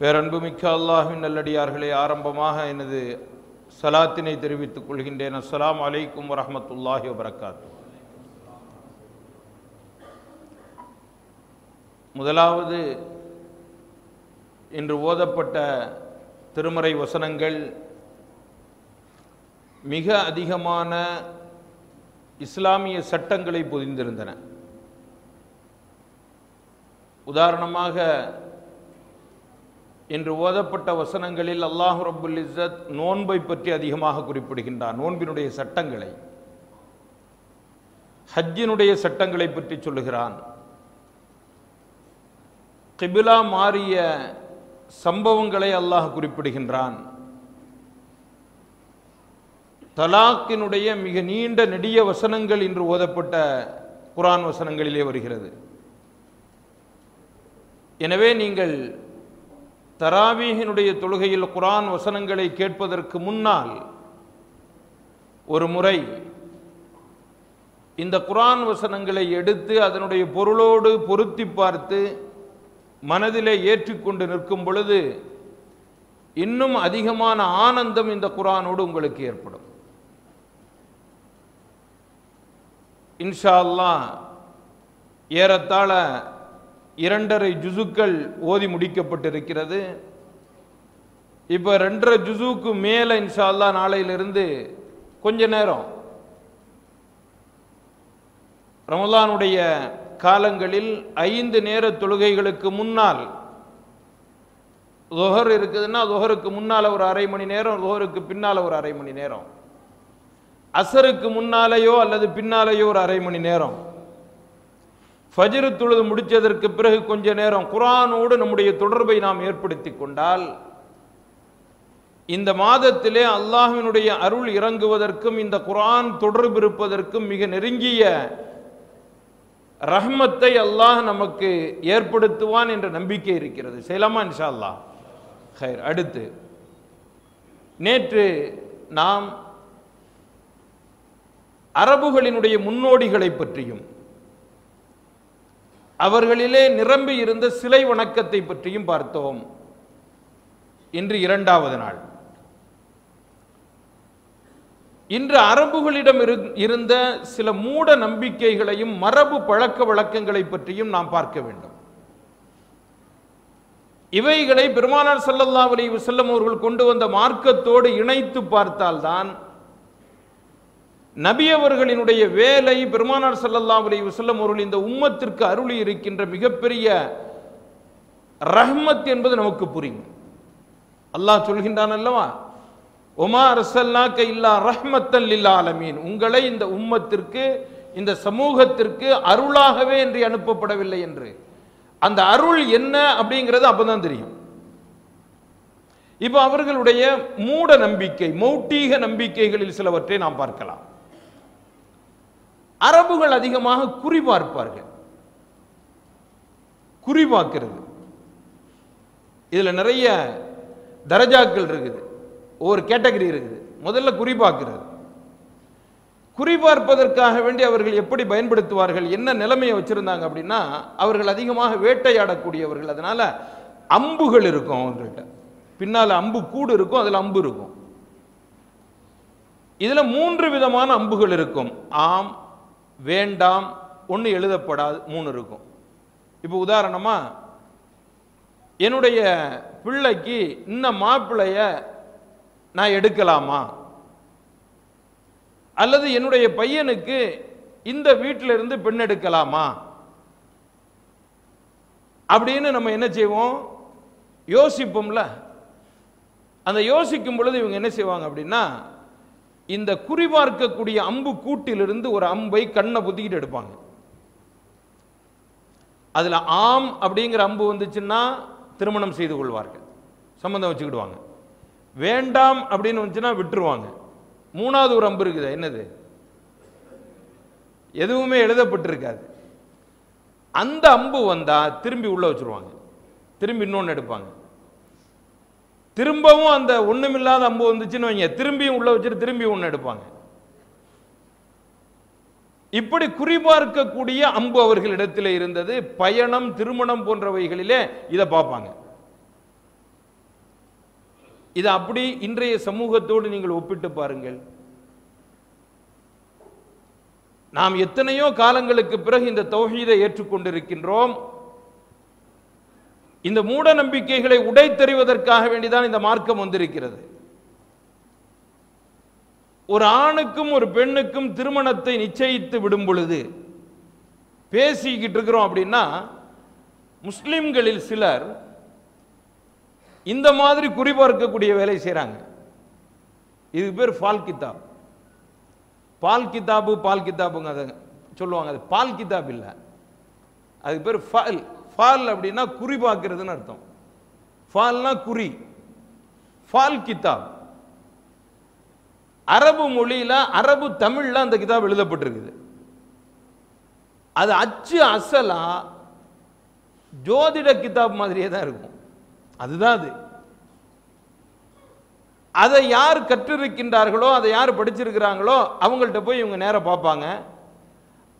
பேரன்புமிக்க அல்லாஹின் நல்லடியார்களே ஆரம்பமாக எனது சலாத்தினை தெரிவித்துக் கொள்கின்றேன். அஸ்லாம் அலைக்கும் வரமத்துல்லாஹி வபரகாத்து முதலாவது இன்று ஓதப்பட்ட திருமறை வசனங்கள் மிக அதிகமான இஸ்லாமிய சட்டங்களை பொதிந்திருந்தன. உதாரணமாக என்று ஓதப்பட்ட வசனங்களில் அல்லாஹு ரபுல் இஸ்ஸத் நோன்பை பற்றி அதிகமாக குறிப்பிடுகின்றார் நோன்பினுடைய சட்டங்களை ஹஜ்ஜினுடைய சட்டங்களை பற்றி சொல்லுகிறான். கிபிலா மாறிய சம்பவங்களை அல்லாஹ் குறிப்பிடுகின்றான். தலாக்கினுடைய மிக நீண்ட நெடிய வசனங்கள் இன்று ஓதப்பட்ட குரான் வசனங்களிலே வருகிறது. எனவே நீங்கள் தராவீகினுடைய தொழுகையில் குரான் வசனங்களை கேட்பதற்கு முன்னால் ஒரு முறை இந்த குரான் வசனங்களை எடுத்து அதனுடைய பொருளோடு பொருத்தி பார்த்து மனதிலே ஏற்றிக்கொண்டு நிற்கும் பொழுது இன்னும் அதிகமான ஆனந்தம் இந்த குரானோடு உங்களுக்கு ஏற்படும். இன்ஷா அல்லாஹ் ஏறத்தாழ இரண்டரை ஜுசுக்கள் ஓதி முடிக்கப்பட்டிருக்கிறது. இப்போ ரெண்டரை ஜுசுக்கு மேலே இன்ஷால்லா நாளையிலிருந்து கொஞ்ச நேரம். ரமலானுடைய காலங்களில் ஐந்து நேர தொழுகைகளுக்கு முன்னால் துஹர் இருக்குதுன்னா துஹருக்கு முன்னால் ஒரு அரை மணி நேரம் துஹருக்கு பின்னால் ஒரு அரை மணி நேரம். அசருக்கு முன்னாலேயோ அல்லது பின்னாலேயோ ஒரு அரை மணி நேரம். ஃபஜ்ரு தொழுது முடித்ததற்கு பிறகு கொஞ்ச நேரம் குரானோடு நம்முடைய தொடர்பை நாம் ஏற்படுத்தி கொண்டால் இந்த மாதத்திலே அல்லாஹினுடைய அருள் இறங்குவதற்கும் இந்த குரான் தொடர்பு இருப்பதற்கும் மிக நெருங்கிய ரஹ்மத்தை அல்லாஹ் நமக்கு ஏற்படுத்துவான் என்ற நம்பிக்கை இருக்கிறது. செய்யலாமா இன்ஷா அல்லாஹ் ஹைர் அடுத்து. நேற்று நாம் அரபுகளினுடைய முன்னோடிகளை பற்றியும் அவர்களிலே நிரம்பி இருந்த சிலை வணக்கத்தை பற்றியும் பார்த்தோம். இன்று இரண்டாவது நாள். இன்று அரபுகளிடம் இரு- இருந்த சில மூட நம்பிக்கைகளையும் மரபு பழக்க வழக்கங்களை பற்றியும் நாம் பார்க்க வேண்டும். இவைகளை பெருமானார் சல்லல்லா அலி வசல்லம் அவர்கள் கொண்டு வந்த மார்க்கத்தோடு இணைத்து பார்த்தால்தான் நபி அவர்களினுடைய வேலை பெருமானார் ஸல்லல்லாஹு அலைஹி வஸல்லம் அவர்கள் இந்த உம்மத்திற்கு அருளி இருக்கின்ற மிகப்பெரிய ரஹ்மத் என்பது நமக்கு புரியும். அல்லாஹ் சொல்கின்றான் அல்லவா? ஒமா ரசல்லாக்க இல்லா ரஹ்மத்தல் இல்லா அலமீன் உங்களை இந்த உம்மத்திற்கு இந்த சமூகத்திற்கு அருளாகவே என்று அனுப்பப்படவில்லை என்று. அந்த அருள் என்ன அப்படிங்கிறது அப்பதான் தெரியும். இப்போ அவர்களுடைய மூட நம்பிக்கை மௌட்டீக நம்பிக்கைகளில் சிலவற்றை நாம் பார்க்கலாம். அரபுகள் அதிகமாக குறி பார்ப்பார்கள். குறி பார்க்கிறது. இதுல நிறைய தரஜாக்கள் இருக்குது. ஒவ்வொரு கேட்டகரி இருக்குது. முதல்ல குறி பார்க்கிறது. குறி பார்ப்பதற்காக வேண்டி அவர்கள் எப்படி பயன்படுத்துவார்கள் என்ன நிலைமையை வச்சிருந்தாங்க அப்படின்னா அவர்கள் அதிகமாக வேட்டையாடக்கூடியவர்கள். அதனால அம்புகள் இருக்கும் அவங்கள்ட்ட. பின்னால அம்பு கூடு இருக்கும் அதுல அம்பு இருக்கும். இதுல மூன்று விதமான அம்புகள் இருக்கும். ஆம் வேண்டாம் ஒன்று எழுதப்படாது மூணு இருக்கும். இப்போ உதாரணமா என்னுடைய பிள்ளைக்கு இந்த மாப்பிள்ளைய நான் எடுக்கலாமா? அல்லது என்னுடைய பையனுக்கு இந்த வீட்டில இருந்து பெண் எடுக்கலாமா? அப்படின்னு நம்ம என்ன செய்வோம்? யோசிப்போம்ல. அந்த யோசிக்கும் பொழுது இவங்க என்ன செய்வாங்க அப்படின்னா இந்த குறிபார்க்கக்கூடிய அம்பு கூட்டிலிருந்து ஒரு அம்பை கண்ணை புத்திக்கிட்டு எடுப்பாங்க. அதில் ஆம் அப்படிங்கிற அம்பு வந்துச்சுன்னா திருமணம் செய்து கொள்வார்கள். சம்பந்தம் வச்சுக்கிடுவாங்க. வேண்டாம் அப்படின்னு வந்துச்சுன்னா விட்டுருவாங்க. மூணாவது ஒரு அம்பு இருக்குது. என்னது? எதுவுமே எழுதப்பட்டிருக்காது. அந்த அம்பு வந்தால் திரும்பி உள்ளே வச்சிருவாங்க. திரும்பி இன்னொன்று எடுப்பாங்க. திரும்பவும் அந்த ஒண்ணுமில்லாத அம்பு வந்துச்சுன்னு வைங்க. திரும்பியும் உள்ள வச்சுட்டு திரும்பி ஒன்று எடுப்பாங்க. இப்படி குறிபார்க்கக்கூடிய அம்பு அவர்களிடத்தில் இருந்தது. பயணம் திருமணம் போன்றவைகளிலே இதை பார்ப்பாங்க. இது அப்படி இன்றைய சமூகத்தோடு நீங்கள் ஒப்பிட்டு பாருங்கள். நாம் எத்தனையோ காலங்களுக்கு பிறகு இந்த தௌஹீதை ஏற்றுக்கொண்டிருக்கின்றோம். இந்த மூட நம்பிக்கைகளை உடைத்தெறிவதற்காக வேண்டிதான் இந்த மார்க்கம் வந்திருக்கிறது. ஒரு ஆணுக்கும் ஒரு பெண்ணுக்கும் திருமணத்தை நிச்சயித்து விடும் பொழுது பேசிக்கிட்டு இருக்கிறோம் அப்படின்னா முஸ்லிம்களில் சிலர் இந்த மாதிரி குறிபார்க்கக்கூடிய வேலை செய்கிறாங்க இது பேர் ஃபால் கித்தாப் பால் கிதாபு பால் கிதாபுங்க அதை சொல்லுவாங்க. அது பால் கிதாப் இல்லை. அதுக்கு பேர் ஃபால். ஃபால் அப்படின்னா குறி பார்க்கறதுன்னு அர்த்தம். ஃபால்னா குறி. ஃபால் கிதாப். அரபு மொழியில் அரபு தமிழில் அந்த கிதாப் எழுதப்பட்டிருக்குது. அது அச்சு அசலா ஜோதிட கிதாப் மாதிரியே தான் இருக்கும். அதுதான் அது. அதை யார் கற்றிருக்கின்றார்களோ அதை யார் படிச்சிருக்கிறாங்களோ அவங்கள்ட்ட போய் இவங்க நேரம் பார்ப்பாங்க.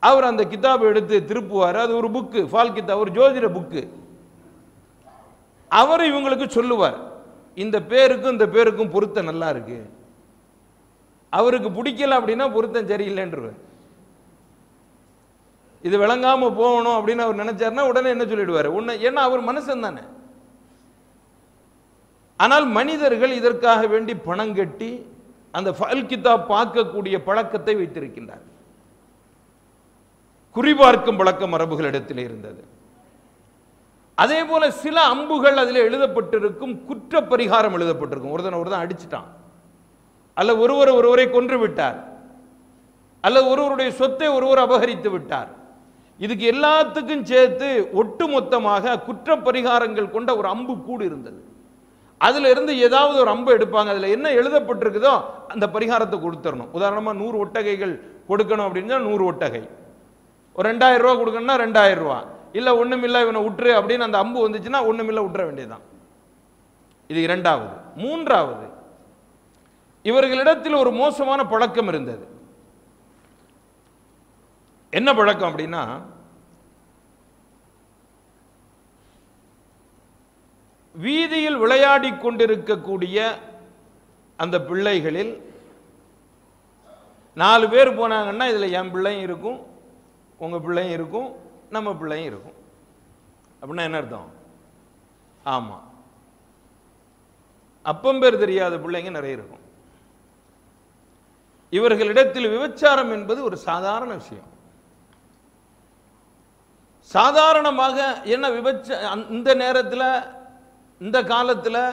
அவர் அந்த கிதாபை எடுத்து திருப்புவார். அது ஒரு புக்கு ஃபால் கிதாப் ஒரு ஜோதிட புக்கு அவர் இவங்களுக்கு சொல்லுவார் இந்த பேருக்கும் இந்த பேருக்கும் பொருத்தம் நல்லா இருக்கு. அவருக்கு பிடிக்கல அப்படின்னா பொருத்தம் சரியில்லைன்றவர். இது விளங்காம போகணும் அப்படின்னு அவர் நினைச்சாருன்னா உடனே என்ன சொல்லிடுவார்? உன்னை ஏன்னா அவர் மனுஷன் தானே. ஆனால் மனிதர்கள் இதற்காக வேண்டி பணம் கட்டி அந்த ஃபல் பார்க்கக்கூடிய பழக்கத்தை வைத்திருக்கின்றார் குறிபார்க்கும் பழக்கம் மரபுகளிடத்தில் இருந்தது. அதே போல சில அம்புகள் அதில் எழுதப்பட்டிருக்கும் குற்ற பரிகாரம் எழுதப்பட்டிருக்கும். ஒருத்தனை ஒருத்தன் அடிச்சிட்டான். அல்ல ஒருவர் ஒருவரை கொன்று விட்டார். அல்ல ஒருவருடைய சொத்தை ஒருவர் அபகரித்து விட்டார். இதுக்கு எல்லாத்துக்கும் சேர்த்து ஒட்டுமொத்தமாக குற்ற பரிகாரங்கள் கொண்ட ஒரு அம்பு கூடு இருந்தது. அதுல இருந்து ஏதாவது ஒரு அம்பு எடுப்பாங்க. அதுல என்ன எழுதப்பட்டிருக்குதோ அந்த பரிகாரத்தை கொடுத்துடணும். உதாரணமா நூறு ஒட்டகைகள் கொடுக்கணும் அப்படின்னா நூறு ஒட்டகை. ஒரு ரெண்டாயிரம் ரூபா கொடுக்கணும்னா ரெண்டாயிரம் ரூபா. இல்லை ஒண்ணுமில்ல இவனை விட்டுரு அப்படின்னு அந்த அம்பு வந்துச்சுன்னா ஒண்ணுமில்ல விட்டுற வேண்டியதுதான். இது இரண்டாவது. மூன்றாவது இவர்களிடத்தில் ஒரு மோசமான பழக்கம் இருந்தது. என்ன பழக்கம் அப்படின்னா வீதியில் விளையாடி கொண்டிருக்கக்கூடிய அந்த பிள்ளைகளில் நாலு பேர் போனாங்கன்னா இதில் என் பிள்ளையும் இருக்கும் உங்கள் பிள்ளையும் இருக்கும் நம்ம பிள்ளையும் இருக்கும். அப்படின்னா என்ன அர்த்தம்? ஆமாம் அப்பம் பேர் தெரியாத பிள்ளைங்க நிறைய இருக்கும். இவர்களிடத்தில் விபச்சாரம் என்பது ஒரு சாதாரண விஷயம். சாதாரணமாக என்ன விபச்ச இந்த நேரத்தில் இந்த காலத்தில்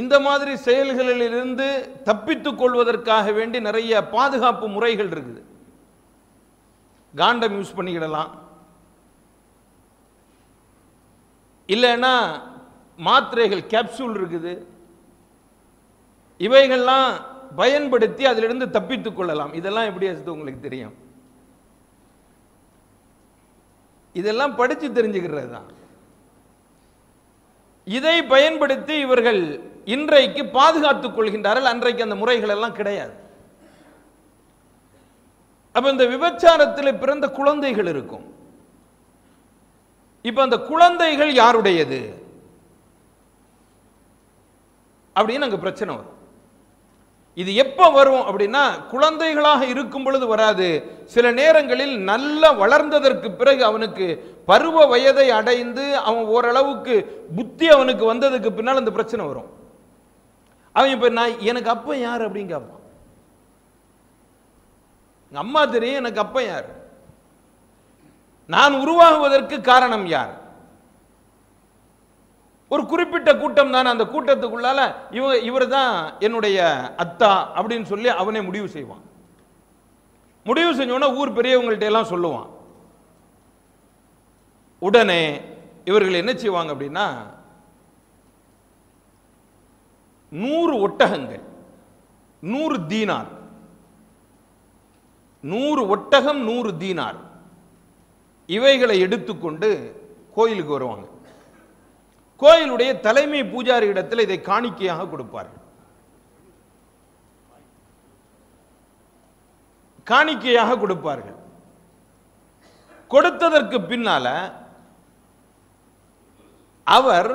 இந்த மாதிரி செயல்களில் இருந்து தப்பித்துக் கொள்வதற்காக வேண்டி நிறைய பாதுகாப்பு முறைகள் இருக்குது. காண்டம் யூஸ் பண்ணிக்கிடலாம். இல்லைன்னா மாத்திரைகள் கேப்சூல் இருக்குது. இவைகள்லாம் பயன்படுத்தி அதிலிருந்து தப்பித்துக் கொள்ளலாம். இதெல்லாம் எப்படி அது உங்களுக்கு தெரியும்? இதெல்லாம் படிச்சு தெரிஞ்சுக்கிறது தான். இதை பயன்படுத்தி இவர்கள் இன்றைக்கு பாதுகாத்துக் கொள்கின்றார்கள். அன்றைக்கு அந்த முறைகள் எல்லாம் கிடையாது. அப்ப இந்த விபச்சாரத்தில் பிறந்த குழந்தைகள் இருக்கும். இப்ப அந்த குழந்தைகள் யாருடையது? அப்படின்னு அங்க பிரச்சனை வரும். இது எப்ப வரும் அப்படின்னா குழந்தைகளாக இருக்கும் பொழுது வராது. சில நேரங்களில் நல்ல வளர்ந்ததற்கு பிறகு அவனுக்கு பருவ வயதை அடைந்து அவன் ஓரளவுக்கு புத்தி அவனுக்கு வந்ததுக்கு பின்னால் அந்த பிரச்சனை வரும். அவன் இப்ப நான் எனக்கு அப்போ யார் அப்படின்னு கேட்பான் எங்க அம்மா தெரியும் எனக்கு அப்ப யார்? நான் உருவாகுவதற்கு காரணம் யார்? ஒரு குறிப்பிட்ட கூட்டம் தான் அந்த கூட்டத்துக்குள்ளால இவ இவர் தான் என்னுடைய அத்தா அப்படின்னு சொல்லி அவனே முடிவு செய்வான். முடிவு செஞ்சோன்னா ஊர் பெரியவங்கள்ட்ட எல்லாம் சொல்லுவான். உடனே இவர்கள் என்ன செய்வாங்க அப்படின்னா நூறு ஒட்டகங்கள் நூறு தீனார் நூறு ஒட்டகம் நூறு தீனார். இவைகளை எடுத்துக்கொண்டு கோயிலுக்கு வருவாங்க. கோயிலுடைய தலைமை பூஜாரி இடத்தில் இதை காணிக்கையாக கொடுப்பார்கள் காணிக்கையாக கொடுப்பார்கள். கொடுத்ததற்கு பின்னால அவர்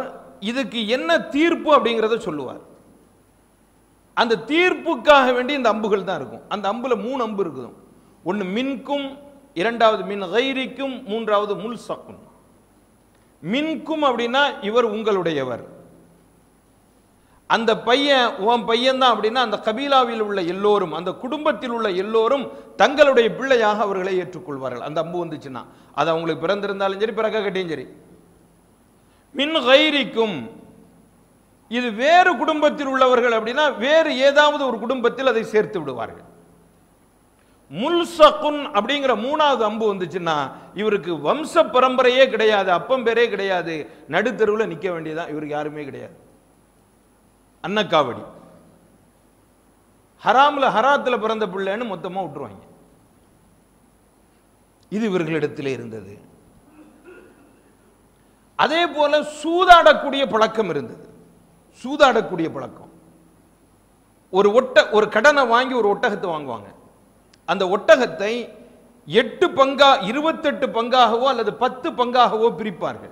இதுக்கு என்ன தீர்ப்பு அப்படிங்கிறத சொல்லுவார். அந்த தீர்ப்புக்காக வேண்டி இந்த அம்புகள் தான் இருக்கும். அந்த அம்புல மூணு அம்பு இருக்குது. ஒன்று மின்கும் இரண்டாவது மின் கைரிக்கும் மூன்றாவது முல் சக்கும் மின்கும் அப்படின்னா இவர் உங்களுடையவர். அந்த பையன் உன் பையன் தான் அப்படின்னா அந்த கபீலாவில் உள்ள எல்லோரும் அந்த குடும்பத்தில் உள்ள எல்லோரும் தங்களுடைய பிள்ளையாக அவர்களை ஏற்றுக்கொள்வார்கள். அந்த அம்பு வந்துச்சுன்னா அது அவங்களுக்கு பிறந்திருந்தாலும் சரி பிறக்க கட்டியும் சரி. மின் கைரிக்கும் இது வேறு குடும்பத்தில் உள்ளவர்கள் அப்படின்னா வேறு ஏதாவது ஒரு குடும்பத்தில் அதை சேர்த்து விடுவார்கள். முல்சகுன் அப்படிங்கிற மூணாவது அம்பு வந்துச்சுன்னா இவருக்கு வம்ச பரம்பரையே கிடையாது அப்பம் பேரே கிடையாது. நடுத்தருவில் நிற்க வேண்டியதான் இவருக்கு யாருமே கிடையாது. அன்னக்காவடி. ஹராமில் ஹராத்துல பிறந்த பிள்ளைன்னு மொத்தமா விட்டுருவாங்க. இது இவர்களிடத்திலே இருந்தது. அதே போல சூதாடக்கூடிய பழக்கம் இருந்தது. சூதாடக்கூடிய பழக்கம். ஒரு ஒட்ட ஒரு கடனை வாங்கி ஒரு ஒட்டகத்தை வாங்குவாங்க. அந்த ஒட்டகத்தை எட்டு பங்கா இருபத்தெட்டு பங்காகவோ அல்லது பத்து பங்காகவோ பிரிப்பார்கள்.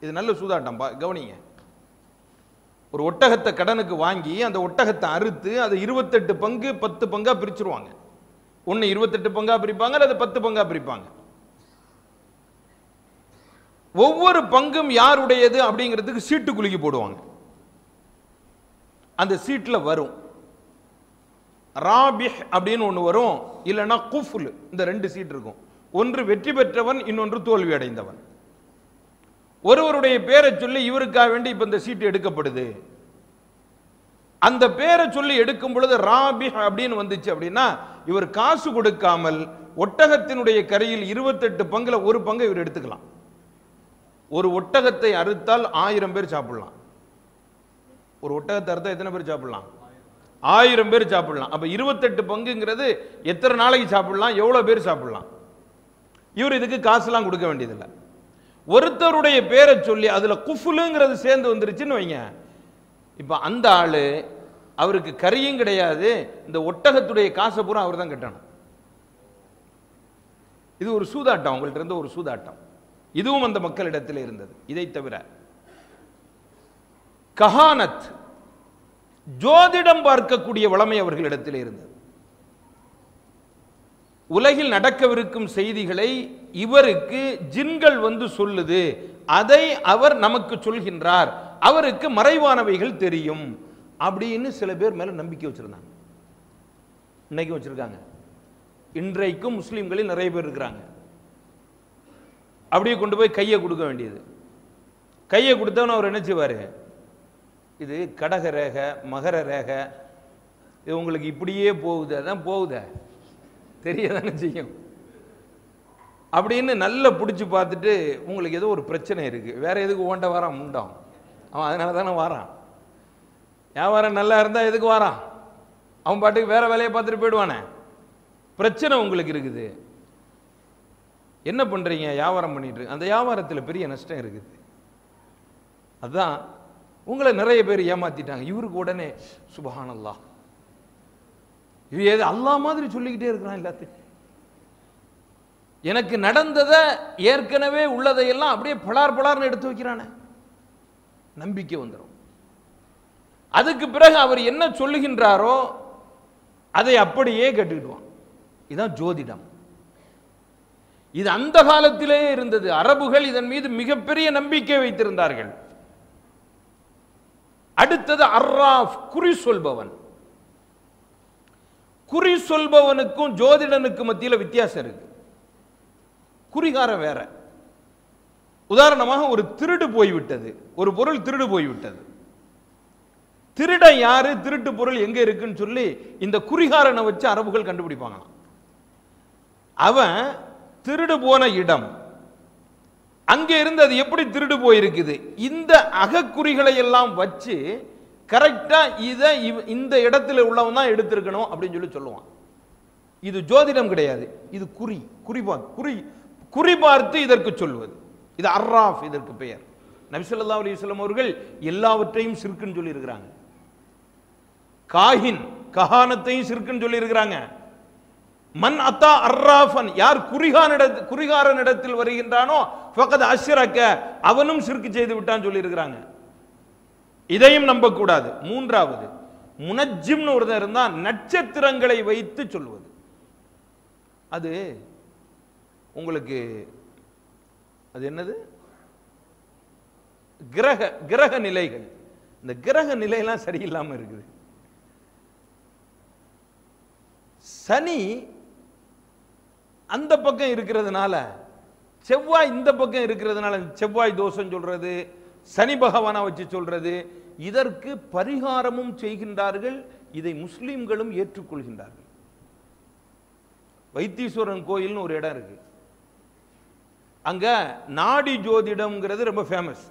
இது நல்ல சூதாட்டம் பா- கவனிங்க. ஒரு ஒட்டகத்தை கடனுக்கு வாங்கி அந்த ஒட்டகத்தை அறுத்து அதை இருபத்தெட்டு பங்கு பத்து பங்கா பிரிச்சிருவாங்க. ஒன்று இருபத்தெட்டு பங்கா பிரிப்பாங்க அல்லது பத்து பங்கா பிரிப்பாங்க. ஒவ்வொரு பங்கும் யாருடையது அப்படிங்கிறதுக்கு சீட்டு குலுக்கி போடுவாங்க. அந்த சீட்டில் வரும். ராபிஹ் அப்படின்னு ஒன்று வரும். இல்லைன்னா குஃபுல் இந்த ரெண்டு சீட் இருக்கும். ஒன்று வெற்றி பெற்றவன் இன்னொன்று தோல்வி அடைந்தவன். ஒருவருடைய பேரை சொல்லி இவருக்காக வேண்டி இப்போ இந்த சீட்டு எடுக்கப்படுது. அந்த பேரை சொல்லி எடுக்கும் பொழுது ராபி அப்படின்னு வந்துச்சு அப்படின்னா இவர் காசு கொடுக்காமல் ஒட்டகத்தினுடைய கரையில் இருபத்தெட்டு பங்குல ஒரு பங்கு இவர் எடுத்துக்கலாம். ஒரு ஒட்டகத்தை அறுத்தால் ஆயிரம் பேர் சாப்பிடலாம். ஒரு ஒட்டகத்தை அறுத்தா எத்தனை பேர் சாப்பிடலாம்? ஆயிரம் பேர் சாப்பிடலாம். அப்போ இருபத்தெட்டு பங்குங்கிறது எத்தனை நாளைக்கு சாப்பிடலாம்? எவ்வளவு பேர் சாப்பிடலாம்? இவர் இதுக்கு காசுலாம் கொடுக்க வேண்டியதில்லை. ஒருத்தருடைய பேரை சொல்லி அதுல குஃபுலுங்கிறது சேர்ந்து வந்துருச்சுன்னு வைங்க. இப்போ அந்த ஆளு அவருக்கு கரியும் கிடையாது. இந்த ஒட்டகத்துடைய காசை பூரா அவர் தான் கட்டணும். இது ஒரு சூதாட்டம். அவங்கள்ட்ட இருந்த ஒரு சூதாட்டம். இதுவும் அந்த மக்களிடத்தில் இருந்தது. இதை தவிர கஹானத் ஜோதிடம் பார்க்கக்கூடிய வளமை அவர்களிடத்தில் இருந்தது. உலகில் நடக்கவிருக்கும் செய்திகளை இவருக்கு ஜின்கள் வந்து சொல்லுது. அதை அவர் நமக்கு சொல்கின்றார். அவருக்கு மறைவானவைகள் தெரியும். அப்படின்னு சில பேர் மேல நம்பிக்கை வச்சிருந்தாங்க. இன்னைக்கும் வச்சிருக்காங்க. இன்றைக்கும் முஸ்லிம்களில் நிறைய பேர் இருக்கிறாங்க. அப்படியே கொண்டு போய் கையை கொடுக்க வேண்டியது. கையை கொடுத்தவன் அவர் என்ன செய்வார்? இது கடக ரேகை மகர ரேகை. இது உங்களுக்கு இப்படியே போகுது அதான் போகுதே. தெரியதானே செய்யும். அப்படின்னு நல்லா பிடிச்சி பார்த்துட்டு உங்களுக்கு ஏதோ ஒரு பிரச்சனை இருக்குது வேற எதுக்கு ஓண்ட வரான் உண்டாம் அவன் அதனால தானே வாரான். வியாபாரம் நல்லா இருந்தால் எதுக்கு வாரான்? அவன் பாட்டுக்கு வேற வேலையை பார்த்துட்டு போயிடுவானே. பிரச்சனை உங்களுக்கு இருக்குது. என்ன பண்ணுறீங்க வியாபாரம் பண்ணிட்டு அந்த வியாபாரத்தில் பெரிய நஷ்டம் இருக்குது. அதுதான் உங்களை நிறைய பேர் ஏமாத்திட்டாங்க. இவருக்கு உடனே சுபஹானல்லா. இது ஏது அல்லாஹ் மாதிரி சொல்லிக்கிட்டே இருக்கிறான் எல்லாத்தையும். எனக்கு நடந்ததை ஏற்கனவே உள்ளதையெல்லாம் அப்படியே பலார் பலார்னு எடுத்து வைக்கிறானே. நம்பிக்கை வந்துடும் அதுக்கு பிறகு அவர் என்ன சொல்லுகின்றாரோ அதை அப்படியே கட்டுக்கிடுவான் இதுதான் ஜோதிடம். இது அந்த காலத்திலே இருந்தது. அரபுகள் இதன் மீது மிகப்பெரிய நம்பிக்கை வைத்திருந்தார்கள். அடுத்தது அர்ராஃப் குறி சொல்பவன். குறி சொல்பவனுக்கும் ஜோதிடனுக்கும் மத்தியில் வித்தியாசம் இருக்கு. குறிகாரம் வேற. உதாரணமாக ஒரு திருடு போய்விட்டது. ஒரு பொருள் திருடு போய்விட்டது. திருட யாரு? திருட்டு பொருள் எங்க இருக்குன்னு சொல்லி இந்த குறிகாரனை வச்சு அரபுகள் கண்டுபிடிப்பாங்களாம். அவன் திருடு போன இடம் அங்கே இருந்து அது எப்படி திருடு போயிருக்குது? இந்த அகக்குறிகளை எல்லாம் வச்சு கரெக்டா இதை இந்த இடத்துல உள்ளவன் தான் எடுத்திருக்கணும் அப்படின்னு சொல்லி சொல்லுவான். இது ஜோதிடம் கிடையாது. இது குறி குறிபா குறி குறி பார்த்து இதற்கு சொல்வது. இது அர்ராஃப் இதற்கு பெயர். நபிசல்லா அலிஸ்லாம் அவர்கள் எல்லாவற்றையும் சிறுக்குன்னு சொல்லியிருக்கிறாங்க. காஹின் கஹானத்தையும் சிறுக்குன்னு சொல்லியிருக்கிறாங்க. மன் அத்தா அர்ராஃபன் யார் குறிகானிடத் குறிகாரனிடத்தில் வருகின்றானோ ஃபகத் அஷ்ரக்க அவனும் சிறுக்கு செய்து விட்டான் சொல்லி இருக்கிறாங்க இதையும் நம்பக்கூடாது. மூன்றாவது முனஜிம்னு ஒருத்தர் இருந்தா நட்சத்திரங்களை வைத்து சொல்வது. அது உங்களுக்கு அது என்னது? கிரக கிரக நிலைகள். இந்த கிரக நிலையெல்லாம் சரியில்லாம இருக்குது. சனி அந்த பக்கம் இருக்கிறதுனால செவ்வாய் இந்த பக்கம் இருக்கிறதுனால செவ்வாய் தோஷம் சொல்றது சனி பகவானை வச்சு சொல்றது இதற்கு பரிகாரமும் செய்கின்றார்கள் இதை முஸ்லீம்களும் ஏற்றுக்கொள்கின்றார்கள். வைத்தீஸ்வரன் கோயில்னு ஒரு இடம் இருக்கு. அங்க நாடி ஜோதிடம்ங்கிறது ரொம்ப ஃபேமஸ்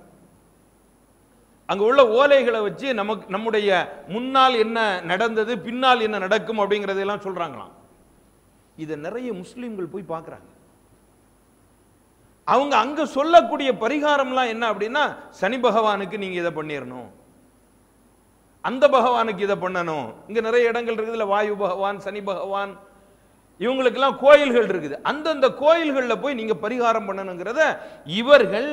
அங்க உள்ள ஓலைகளை வச்சு நமக்கு நம்முடைய முன்னால் என்ன நடந்தது பின்னால் என்ன நடக்கும் அப்படிங்கறதெல்லாம் சொல்றாங்களாம். இதை நிறைய முஸ்லீம்கள் போய் பார்க்குறாங்க அவங்க அங்க சொல்லக்கூடிய பரிகாரம்லாம் என்ன அப்படின்னா சனி பகவானுக்கு நீங்க இதை பண்ணிடணும் அந்த பகவானுக்கு இதை பண்ணணும். இங்க நிறைய இடங்கள் இருக்குதுல வாயு பகவான் சனி பகவான் இவங்களுக்கெல்லாம் கோயில்கள் இருக்குது. அந்தந்த கோயில்களில் போய் நீங்க பரிகாரம் பண்ணணுங்கிறத இவர்கள்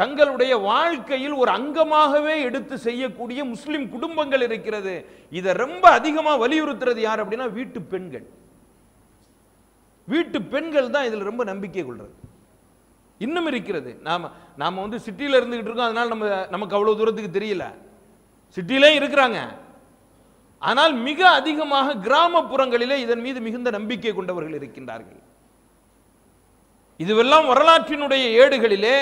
தங்களுடைய வாழ்க்கையில் ஒரு அங்கமாகவே எடுத்து செய்யக்கூடிய முஸ்லிம் குடும்பங்கள் இருக்கிறது. இதை ரொம்ப அதிகமா வலியுறுத்துறது யார் அப்படின்னா வீட்டு பெண்கள். வீட்டு பெண்கள் தான் இதுல ரொம்ப நம்பிக்கை கொள்றது. இன்னும் இருக்கிறது. நாம நாம வந்து சிட்டியில இருந்துகிட்டு இருக்கோம் அதனால நம்ம நமக்கு அவ்வளவு தூரத்துக்கு தெரியல. சிட்டிலே இருக்கிறாங்க. ஆனால் மிக அதிகமாக கிராமப்புறங்களிலே இதன் மீது மிகுந்த நம்பிக்கை கொண்டவர்கள் இருக்கின்றார்கள். இதுவெல்லாம் வரலாற்றினுடைய ஏடுகளிலே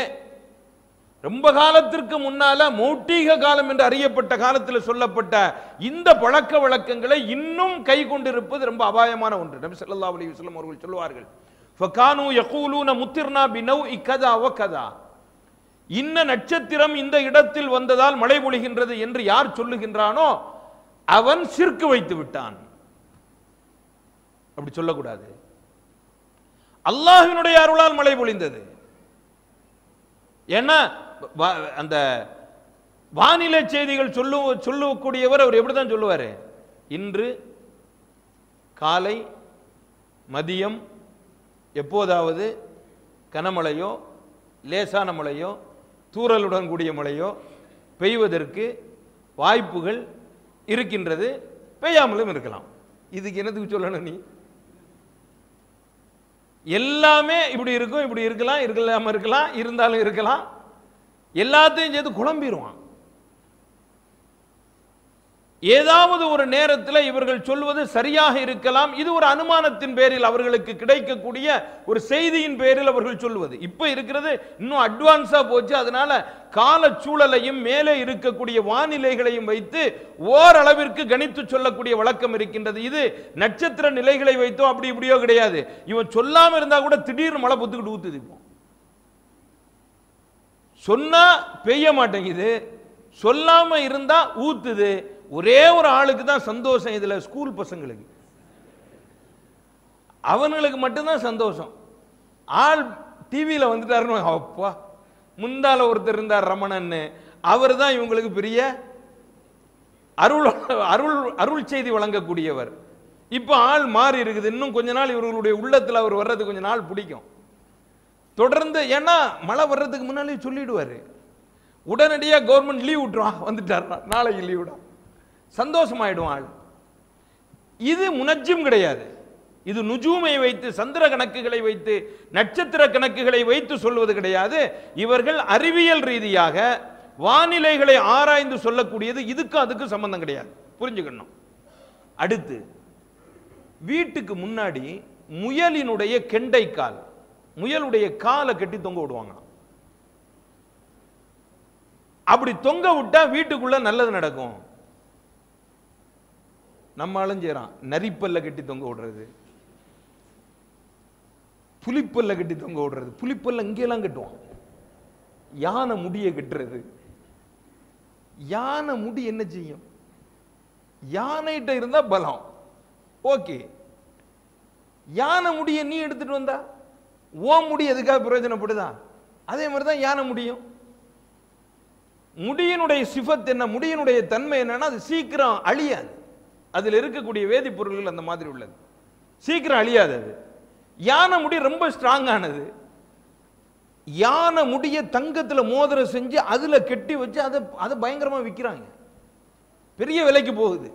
ரொம்ப காலத்திற்கு முன்னால மௌட்டீக காலம் என்று அறியப்பட்ட காலத்தில் சொல்லப்பட்ட இந்த பழக்க வழக்கங்களை இன்னும் கை கொண்டிருப்பது ரொம்ப அபாயமான ஒன்று. நபி சல்லா அலி வஸ்லம் அவர்கள் சொல்வார்கள் ஃபகானு யகூலூன முத்திர்னா பினௌ இக்கதா வகதா இன்ன நட்சத்திரம் இந்த இடத்தில் வந்ததால் மழை பொழிகின்றது என்று யார் சொல்லுகின்றானோ அவன் சிற்கு வைத்து விட்டான். அப்படி சொல்லக்கூடாது. அல்லாஹினுடைய அருளால் மழை பொழிந்தது. ஏன்னா அந்த வானிலை செய்திகள் சொல்லு சொல்லக்கூடியவர் அவர் எப்படிதான் சொல்லுவாரு? இன்று காலை மதியம் எப்போதாவது கனமழையோ லேசான மழையோ தூறலுடன் கூடிய மழையோ பெய்வதற்கு வாய்ப்புகள் இருக்கின்றது. பெய்யாமலும் இருக்கலாம். இதுக்கு என்னத்துக்கு சொல்லணும் நீ? எல்லாமே இப்படி இருக்கும் இப்படி இருக்கலாம் இருக்கலாம இருக்கலாம் இருந்தாலும் இருக்கலாம். எல்லாத்தையும் சேர்த்து குழம்பிடுவான் ஏதாவது ஒரு நேரத்தில் இவர்கள் சொல்வது சரியாக இருக்கலாம். இது ஒரு அனுமானத்தின் பேரில் அவர்களுக்கு கிடைக்கக்கூடிய ஒரு செய்தியின் பேரில் அவர்கள் சொல்வது. இப்ப இருக்கிறது இன்னும் அட்வான்ஸா போச்சு. அதனால கால சூழலையும் மேலே இருக்கக்கூடிய வானிலைகளையும் வைத்து ஓரளவிற்கு கணித்து சொல்லக்கூடிய வழக்கம் இருக்கின்றது. இது நட்சத்திர நிலைகளை வைத்தோ அப்படி இப்படியோ கிடையாது. இவன் சொல்லாம இருந்தா கூட திடீர்னு மழை பொத்துக்கிட்டு ஊத்துது சொன்னால் பெய்ய மாட்டேங்குது. சொல்லாமல் இருந்தால் ஊத்துது. ஒரே ஒரு ஆளுக்கு தான் சந்தோஷம் இதில் ஸ்கூல் பசங்களுக்கு. அவனுங்களுக்கு மட்டும்தான் சந்தோஷம். ஆள் டிவியில் வந்துட்டாருன்னு அப்பா. முந்தால ஒருத்தர் இருந்தார் ரமணன்னு. அவர் தான் இவங்களுக்கு பெரிய அருள் அருள் அருள் செய்தி வழங்கக்கூடியவர். இப்போ ஆள் மாறி இருக்குது. இன்னும் கொஞ்ச நாள் இவர்களுடைய உள்ளத்தில் அவர் வர்றது கொஞ்ச நாள் பிடிக்கும். தொடர்ந்து ஏன்னா மழை வர்றதுக்கு முன்னாலே சொல்லிடுவார். உடனடியாக கவர்மெண்ட் லீவ் விட்டுருவான் வந்துட்டார் நாளைக்கு லீவ் விடும். சந்தோஷமாயிடுவான் ஆள். இது முனஜும் கிடையாது. இது நுஜூமை வைத்து சந்திர கணக்குகளை வைத்து நட்சத்திர கணக்குகளை வைத்து சொல்வது கிடையாது. இவர்கள் அறிவியல் ரீதியாக வானிலைகளை ஆராய்ந்து சொல்லக்கூடியது இதுக்கும் அதுக்கும் சம்பந்தம் கிடையாது. புரிஞ்சுக்கணும். அடுத்து வீட்டுக்கு முன்னாடி முயலினுடைய கெண்டைக்கால் முயலுடைய காலை கட்டி தொங்க விடுவாங்க அப்படி தொங்க விட்டா வீட்டுக்குள்ள நல்லது நடக்கும். நம்ம செய்யறான் நரிப்பல்ல கட்டி தொங்க விடுறது. புலிப்பல்ல கட்டி தொங்க விடுறது. புலிப்பல்ல இங்கெல்லாம் கட்டுவான். யானை முடிய கட்டுறது. யானை முடி என்ன செய்யும்? யானைகிட்ட இருந்தா பலம். ஓகே. யானை முடிய நீ எடுத்துட்டு வந்தா? ஓ முடி எதுக்காக பிரயோஜனப்படுதா? அதே மாதிரி தான் யானை முடியும். முடியினுடைய சிஃபத் என்ன? முடியினுடைய தன்மை என்னன்னா அது சீக்கிரம் அழியாது. அதில் இருக்கக்கூடிய வேதிப்பொருள்கள் அந்த மாதிரி உள்ளது. சீக்கிரம் அழியாது அது. யானை முடி ரொம்ப ஸ்ட்ராங்கானது யானை முடிய தங்கத்துல மோதிரம் செஞ்சு அதுல கெட்டி வச்சு அதை அதை பயங்கரமா விற்கிறாங்க பெரிய விலைக்கு போகுது.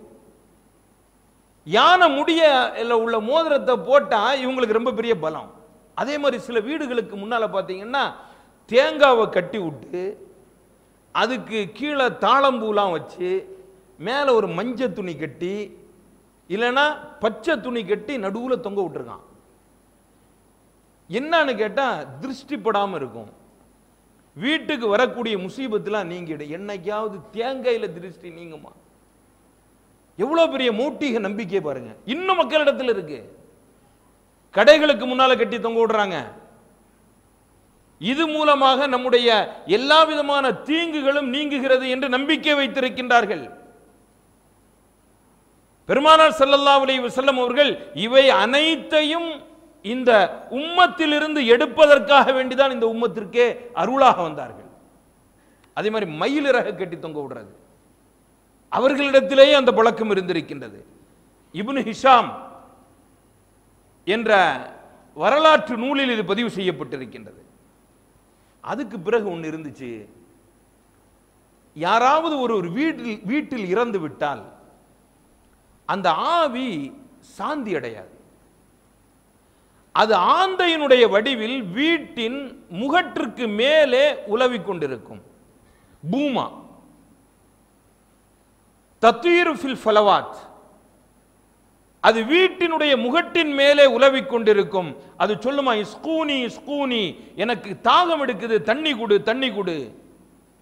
யானை முடிய உள்ள மோதிரத்தை போட்டால் இவங்களுக்கு ரொம்ப பெரிய பலம். அதே மாதிரி சில வீடுகளுக்கு முன்னால பார்த்தீங்கன்னா தேங்காவை கட்டி விட்டு அதுக்கு கீழே தாளம்பூலாம் வச்சு மேலே ஒரு மஞ்சள் துணி கட்டி இல்லைன்னா பச்சை துணி கட்டி நடுவில் தொங்க விட்டுருக்கான். என்னன்னு கேட்டால் திருஷ்டிப்படாமல் இருக்கும். வீட்டுக்கு வரக்கூடிய முசீபத்தெலாம் நீங்கிடும். என்னைக்காவது தேங்காயில திருஷ்டி நீங்குமா? எவ்வளோ பெரிய மூட்டிக நம்பிக்கை பாருங்க. இன்னும் மக்களிடத்தில் இருக்கு. கடைகளுக்கு முன்னால கட்டி தொங்க விடுறாங்க. இது மூலமாக நம்முடைய எல்லா விதமான தீங்குகளும் நீங்குகிறது என்று நம்பிக்கை வைத்திருக்கின்றார்கள். பெருமானார் ஸல்லல்லாஹு அலைஹி வஸல்லம் அவர்கள் இவை அனைத்தையும் இந்த உம்மத்திலிருந்து எடுப்பதற்காக வேண்டிதான் இந்த உம்மத்திற்கே அருளாக வந்தார்கள். அதே மாதிரி மயிலிறக கட்டி தொங்க விடுறது. அவர்களிடத்திலேயே அந்த பழக்கம் இருந்திருக்கின்றது. இப்னு ஹிஷாம் என்ற வரலாற்று நூலில் இது பதிவு செய்யப்பட்டிருக்கின்றது. அதுக்கு பிறகு ஒன்று இருந்துச்சு. யாராவது ஒரு ஒரு வீட்டில் வீட்டில் இறந்து விட்டால் அந்த ஆவி சாந்தி அடையாது. அது ஆந்தையினுடைய வடிவில் வீட்டின் முகற்றிற்கு மேலே உலவிக் கொண்டிருக்கும். பூமா. தத்தீரு ஃபில் ஃபலவாத். அது வீட்டினுடைய முகட்டின் மேலே உலவிக் கொண்டிருக்கும் அது சொல்லுமா இஸ்கூனி இஸ்கூனி எனக்கு தாகம் எடுக்குது தண்ணி குடு தண்ணி குடு.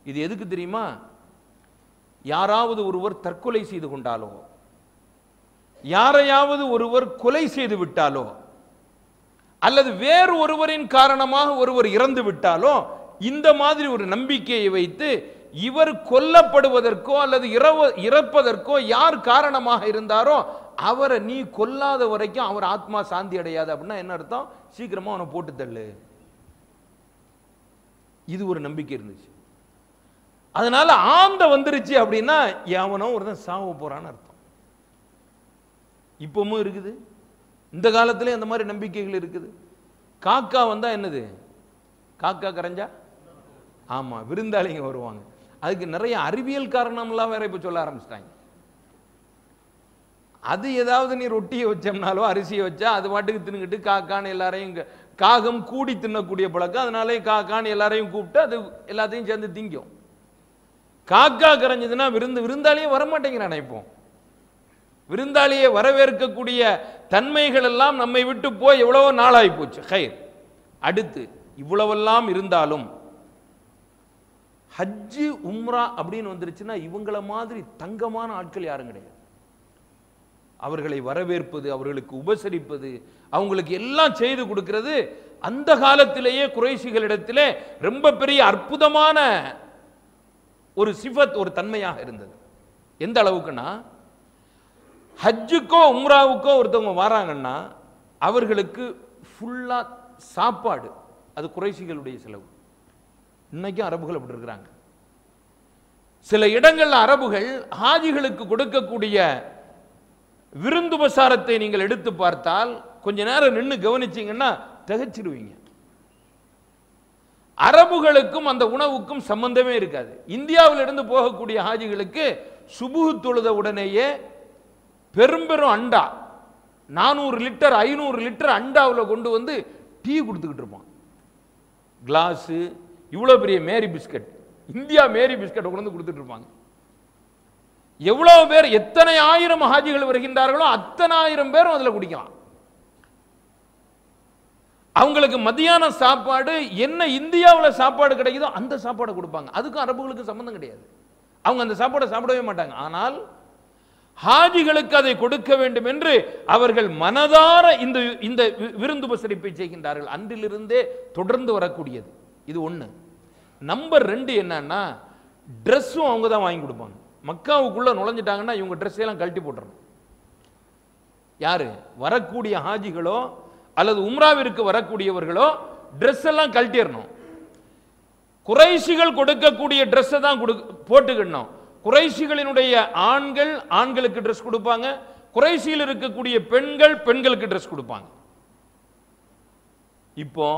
இது எதுக்கு தெரியுமா? யாராவது ஒருவர் தற்கொலை செய்து கொண்டாலோ யாரையாவது ஒருவர் கொலை செய்து விட்டாலோ அல்லது வேறு ஒருவரின் காரணமாக ஒருவர் இறந்து விட்டாலோ இந்த மாதிரி ஒரு நம்பிக்கையை வைத்து இவர் கொல்லப்படுவதற்கோ அல்லது இறவ இறப்பதற்கோ யார் காரணமாக இருந்தாரோ அவரை நீ கொல்லாத வரைக்கும் அவர் ஆத்மா சாந்தி அடையாது அப்படின்னா என்ன அர்த்தம்? சீக்கிரமா அவனை போட்டு தள்ளு. இது ஒரு நம்பிக்கை இருந்துச்சு. அதனால ஆந்த வந்துருச்சு அப்படின்னா எவனோ ஒருத்தன் சாவ போறான்னு அர்த்தம். இப்பவும் இருக்குது. இந்த காலத்திலே அந்த மாதிரி நம்பிக்கைகள் இருக்குது. காக்கா வந்தா என்னது? காக்கா கரைஞ்சா? ஆமா விருந்தாளிங்க வருவாங்க. அதுக்கு நிறைய அறிவியல் காரணம்லாம் வேற இப்ப சொல்ல ஆரம்பிச்சிட்டாங்க. அது ஏதாவது நீ ரொட்டியை வச்சோம்னாலோ அரிசியை வச்சா அது பாட்டுக்கு தின்னுக்கிட்டு காக்கான்னு எல்லாரையும் காகம் கூடி தின்னக்கூடிய பழக்கம். அதனாலே காக்கான்னு எல்லாரையும் கூப்பிட்டு அது எல்லாத்தையும் சேர்ந்து திங்கும். காக்கா கரைஞ்சதுன்னா விருந்து விருந்தாளியே வரமாட்டேங்கிறான் இப்போ. விருந்தாளியை வரவேற்கக்கூடிய தன்மைகள் எல்லாம் நம்மை விட்டு போய் எவ்வளவோ நாளாகி போச்சு. ஹைர். அடுத்து இவ்வளவெல்லாம் இருந்தாலும் ஹஜ்ஜு உம்ரா அப்படின்னு வந்துருச்சுன்னா இவங்கள மாதிரி தங்கமான ஆட்கள் யாரும் கிடையாது. அவர்களை வரவேற்பது அவர்களுக்கு உபசரிப்பது அவங்களுக்கு எல்லாம் செய்து கொடுக்கிறது அந்த காலத்திலேயே குறைசிகளிடத்திலே ரொம்ப பெரிய அற்புதமான ஒரு சிஃபத் ஒரு தன்மையாக இருந்தது. எந்த அளவுக்குன்னா ஹஜ்ஜுக்கோ உம்ராவுக்கோ ஒருத்தவங்க வராங்கன்னா அவர்களுக்கு ஃபுல்லா சாப்பாடு அது குறைசிகளுடைய செலவு. இன்னைக்கும் அரபுகள் அப்படி இருக்கிறாங்க. சில இடங்கள்ல அரபுகள் ஹாஜிகளுக்கு கொடுக்கக்கூடிய விருந்துபசாரத்தை நீங்கள் எடுத்து பார்த்தால் கொஞ்ச நேரம் நின்று கவனிச்சீங்கன்னா திகைச்சிடுவீங்க அரபுகளுக்கும் அந்த உணவுக்கும் சம்பந்தமே இருக்காது. இந்தியாவிலிருந்து போகக்கூடிய ஹாஜிகளுக்கு சுபுகு தொழுத உடனேயே பெரும்பெரும் அண்டா நானூறு லிட்டர் ஐநூறு லிட்டர் அண்டாவில் கொண்டு வந்து டீ கொடுத்துக்கிட்டு இருப்பான். கிளாஸு இவ்வளோ பெரிய மேரி பிஸ்கட் இந்தியா மேரி பிஸ்கட்டை கொண்டு வந்து கொடுத்துட்டு இருப்பாங்க. எவ்வளவு பேர் எத்தனை ஆயிரம் ஹாஜிகள் வருகின்றார்களோ அத்தனை ஆயிரம் பேரும் அதில் குடிக்கலாம். அவங்களுக்கு மதியான சாப்பாடு என்ன இந்தியாவில் சாப்பாடு கிடைக்குதோ அந்த சாப்பாடை கொடுப்பாங்க. அதுக்கும் அரபுகளுக்கு சம்மந்தம் கிடையாது. அவங்க அந்த சாப்பாடை சாப்பிடவே மாட்டாங்க. ஆனால் ஹாஜிகளுக்கு அதை கொடுக்க வேண்டும் என்று அவர்கள் மனதார இந்த இந்த வி- விருந்து உபசரிப்பை செய்கின்றார்கள். அன்றிலிருந்தே தொடர்ந்து வரக்கூடியது. இது ஒண்ணு. நம்பர் ரெண்டு என்னன்னா ட்ரெஸ்ஸும் அவங்க தான் வாங்கி கொடுப்பாங்க. மக்காவுக்குள்ள நுழைஞ்சிட்டாங்கன்னா இவங்க ட்ரெஸ் எல்லாம் கழட்டி போட்டுறணும். யாரு? வரக்கூடிய ஹாஜிகளோ அல்லது உம்ராவிற்கு வரக்கூடியவர்களோ ட்ரெஸ் எல்லாம் கழட்டிடணும் குறைஷிகள் கொடுக்கக்கூடிய ட்ரெஸ்ஸை தான் கொடு போட்டுக்கிடணும். குறைஷிகளினுடைய ஆண்கள் ஆண்களுக்கு ட்ரெஸ் கொடுப்பாங்க. குறைஷியில் இருக்கக்கூடிய பெண்கள் பெண்களுக்கு ட்ரெஸ் கொடுப்பாங்க. இப்போ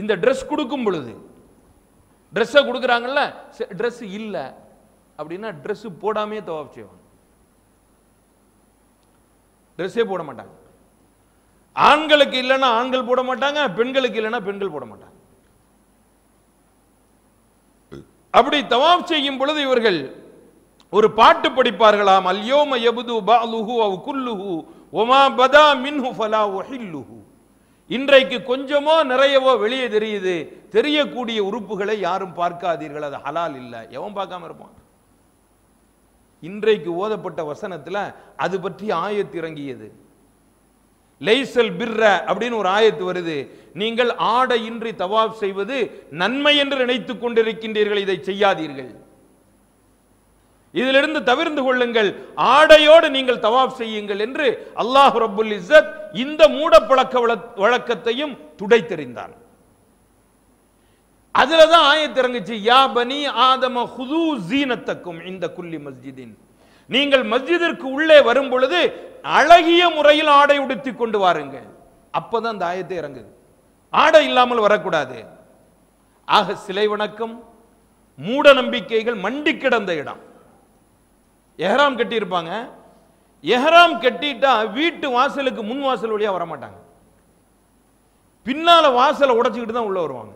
இந்த ட்ரெஸ் கொடுக்கும் பொழுது ட்ரெஸ்ஸை கொடுக்குறாங்கல்ல? ட்ரெஸ் இல்லை. அப்படின்னா ட்ரெஸ்ஸு போடாமே தவாஃப் செய்வாங்க. ட்ரெஸ்ஸே போட மாட்டாங்க. ஆண்களுக்கு இல்லைன்னா ஆண்கள் போட மாட்டாங்க பெண்களுக்கு இல்லைன்னா பெண்கள் போட மாட்டாங்க. அப்படி தவாப் செய்யும் பொழுது இவர்கள் ஒரு பாட்டு படிப்பார்களாம். அல்யோம எபுது பாலுஹு அவ் குல்லுஹு ஒமா பதா மின்ஹு ஃபலா ஒஹில்லுஹு இன்றைக்கு கொஞ்சமோ நிறையவோ வெளியே தெரியுது தெரியக்கூடிய உறுப்புகளை யாரும் பார்க்காதீர்கள். அது ஹலால் இல்லை. எவன் பார்க்காம இருப்பான்? இன்றைக்கு ஓதப்பட்ட வசனத்தில் அது பற்றி ஆயத்து இறங்கியது. லைசல் பிர்ர அப்படின்னு ஒரு ஆயத்து வருது. நீங்கள் ஆடையின்றி தவாப் செய்வது நன்மை என்று நினைத்துக் கொண்டிருக்கின்றீர்கள் இதை செய்யாதீர்கள். இதிலிருந்து தவிர்ந்து கொள்ளுங்கள். ஆடையோடு நீங்கள் தவாப் செய்யுங்கள் என்று அல்லாஹ் ரபுல் இசத் இந்த மூட வழ- வழக்கத்தையும் துடைத்தெறிந்தான். அதுல தான் ஆயத்து இறங்குச்சு யா பனி ஆதம ஹுது ஜீனத்தக்கும் இந்த குல்லி மஸ்ஜிதின். நீங்கள் மஸ்ஜிதிற்கு உள்ளே வரும் பொழுது அழகிய முறையில் ஆடை உடுத்தி கொண்டு வாருங்க. அப்பதான் அந்த ஆயத்தை இறங்குது. ஆடை இல்லாமல் வரக்கூடாது. ஆக சிலை வணக்கம் மூட நம்பிக்கைகள் மண்டி கிடந்த இடம். எஹராம் கட்டியிருப்பாங்க. எஹராம் கட்டிட்டா வீட்டு வாசலுக்கு முன் வாசல் வழியா வர மாட்டாங்க பின்னால வாசலை உடைச்சுக்கிட்டு தான் உள்ள வருவாங்க.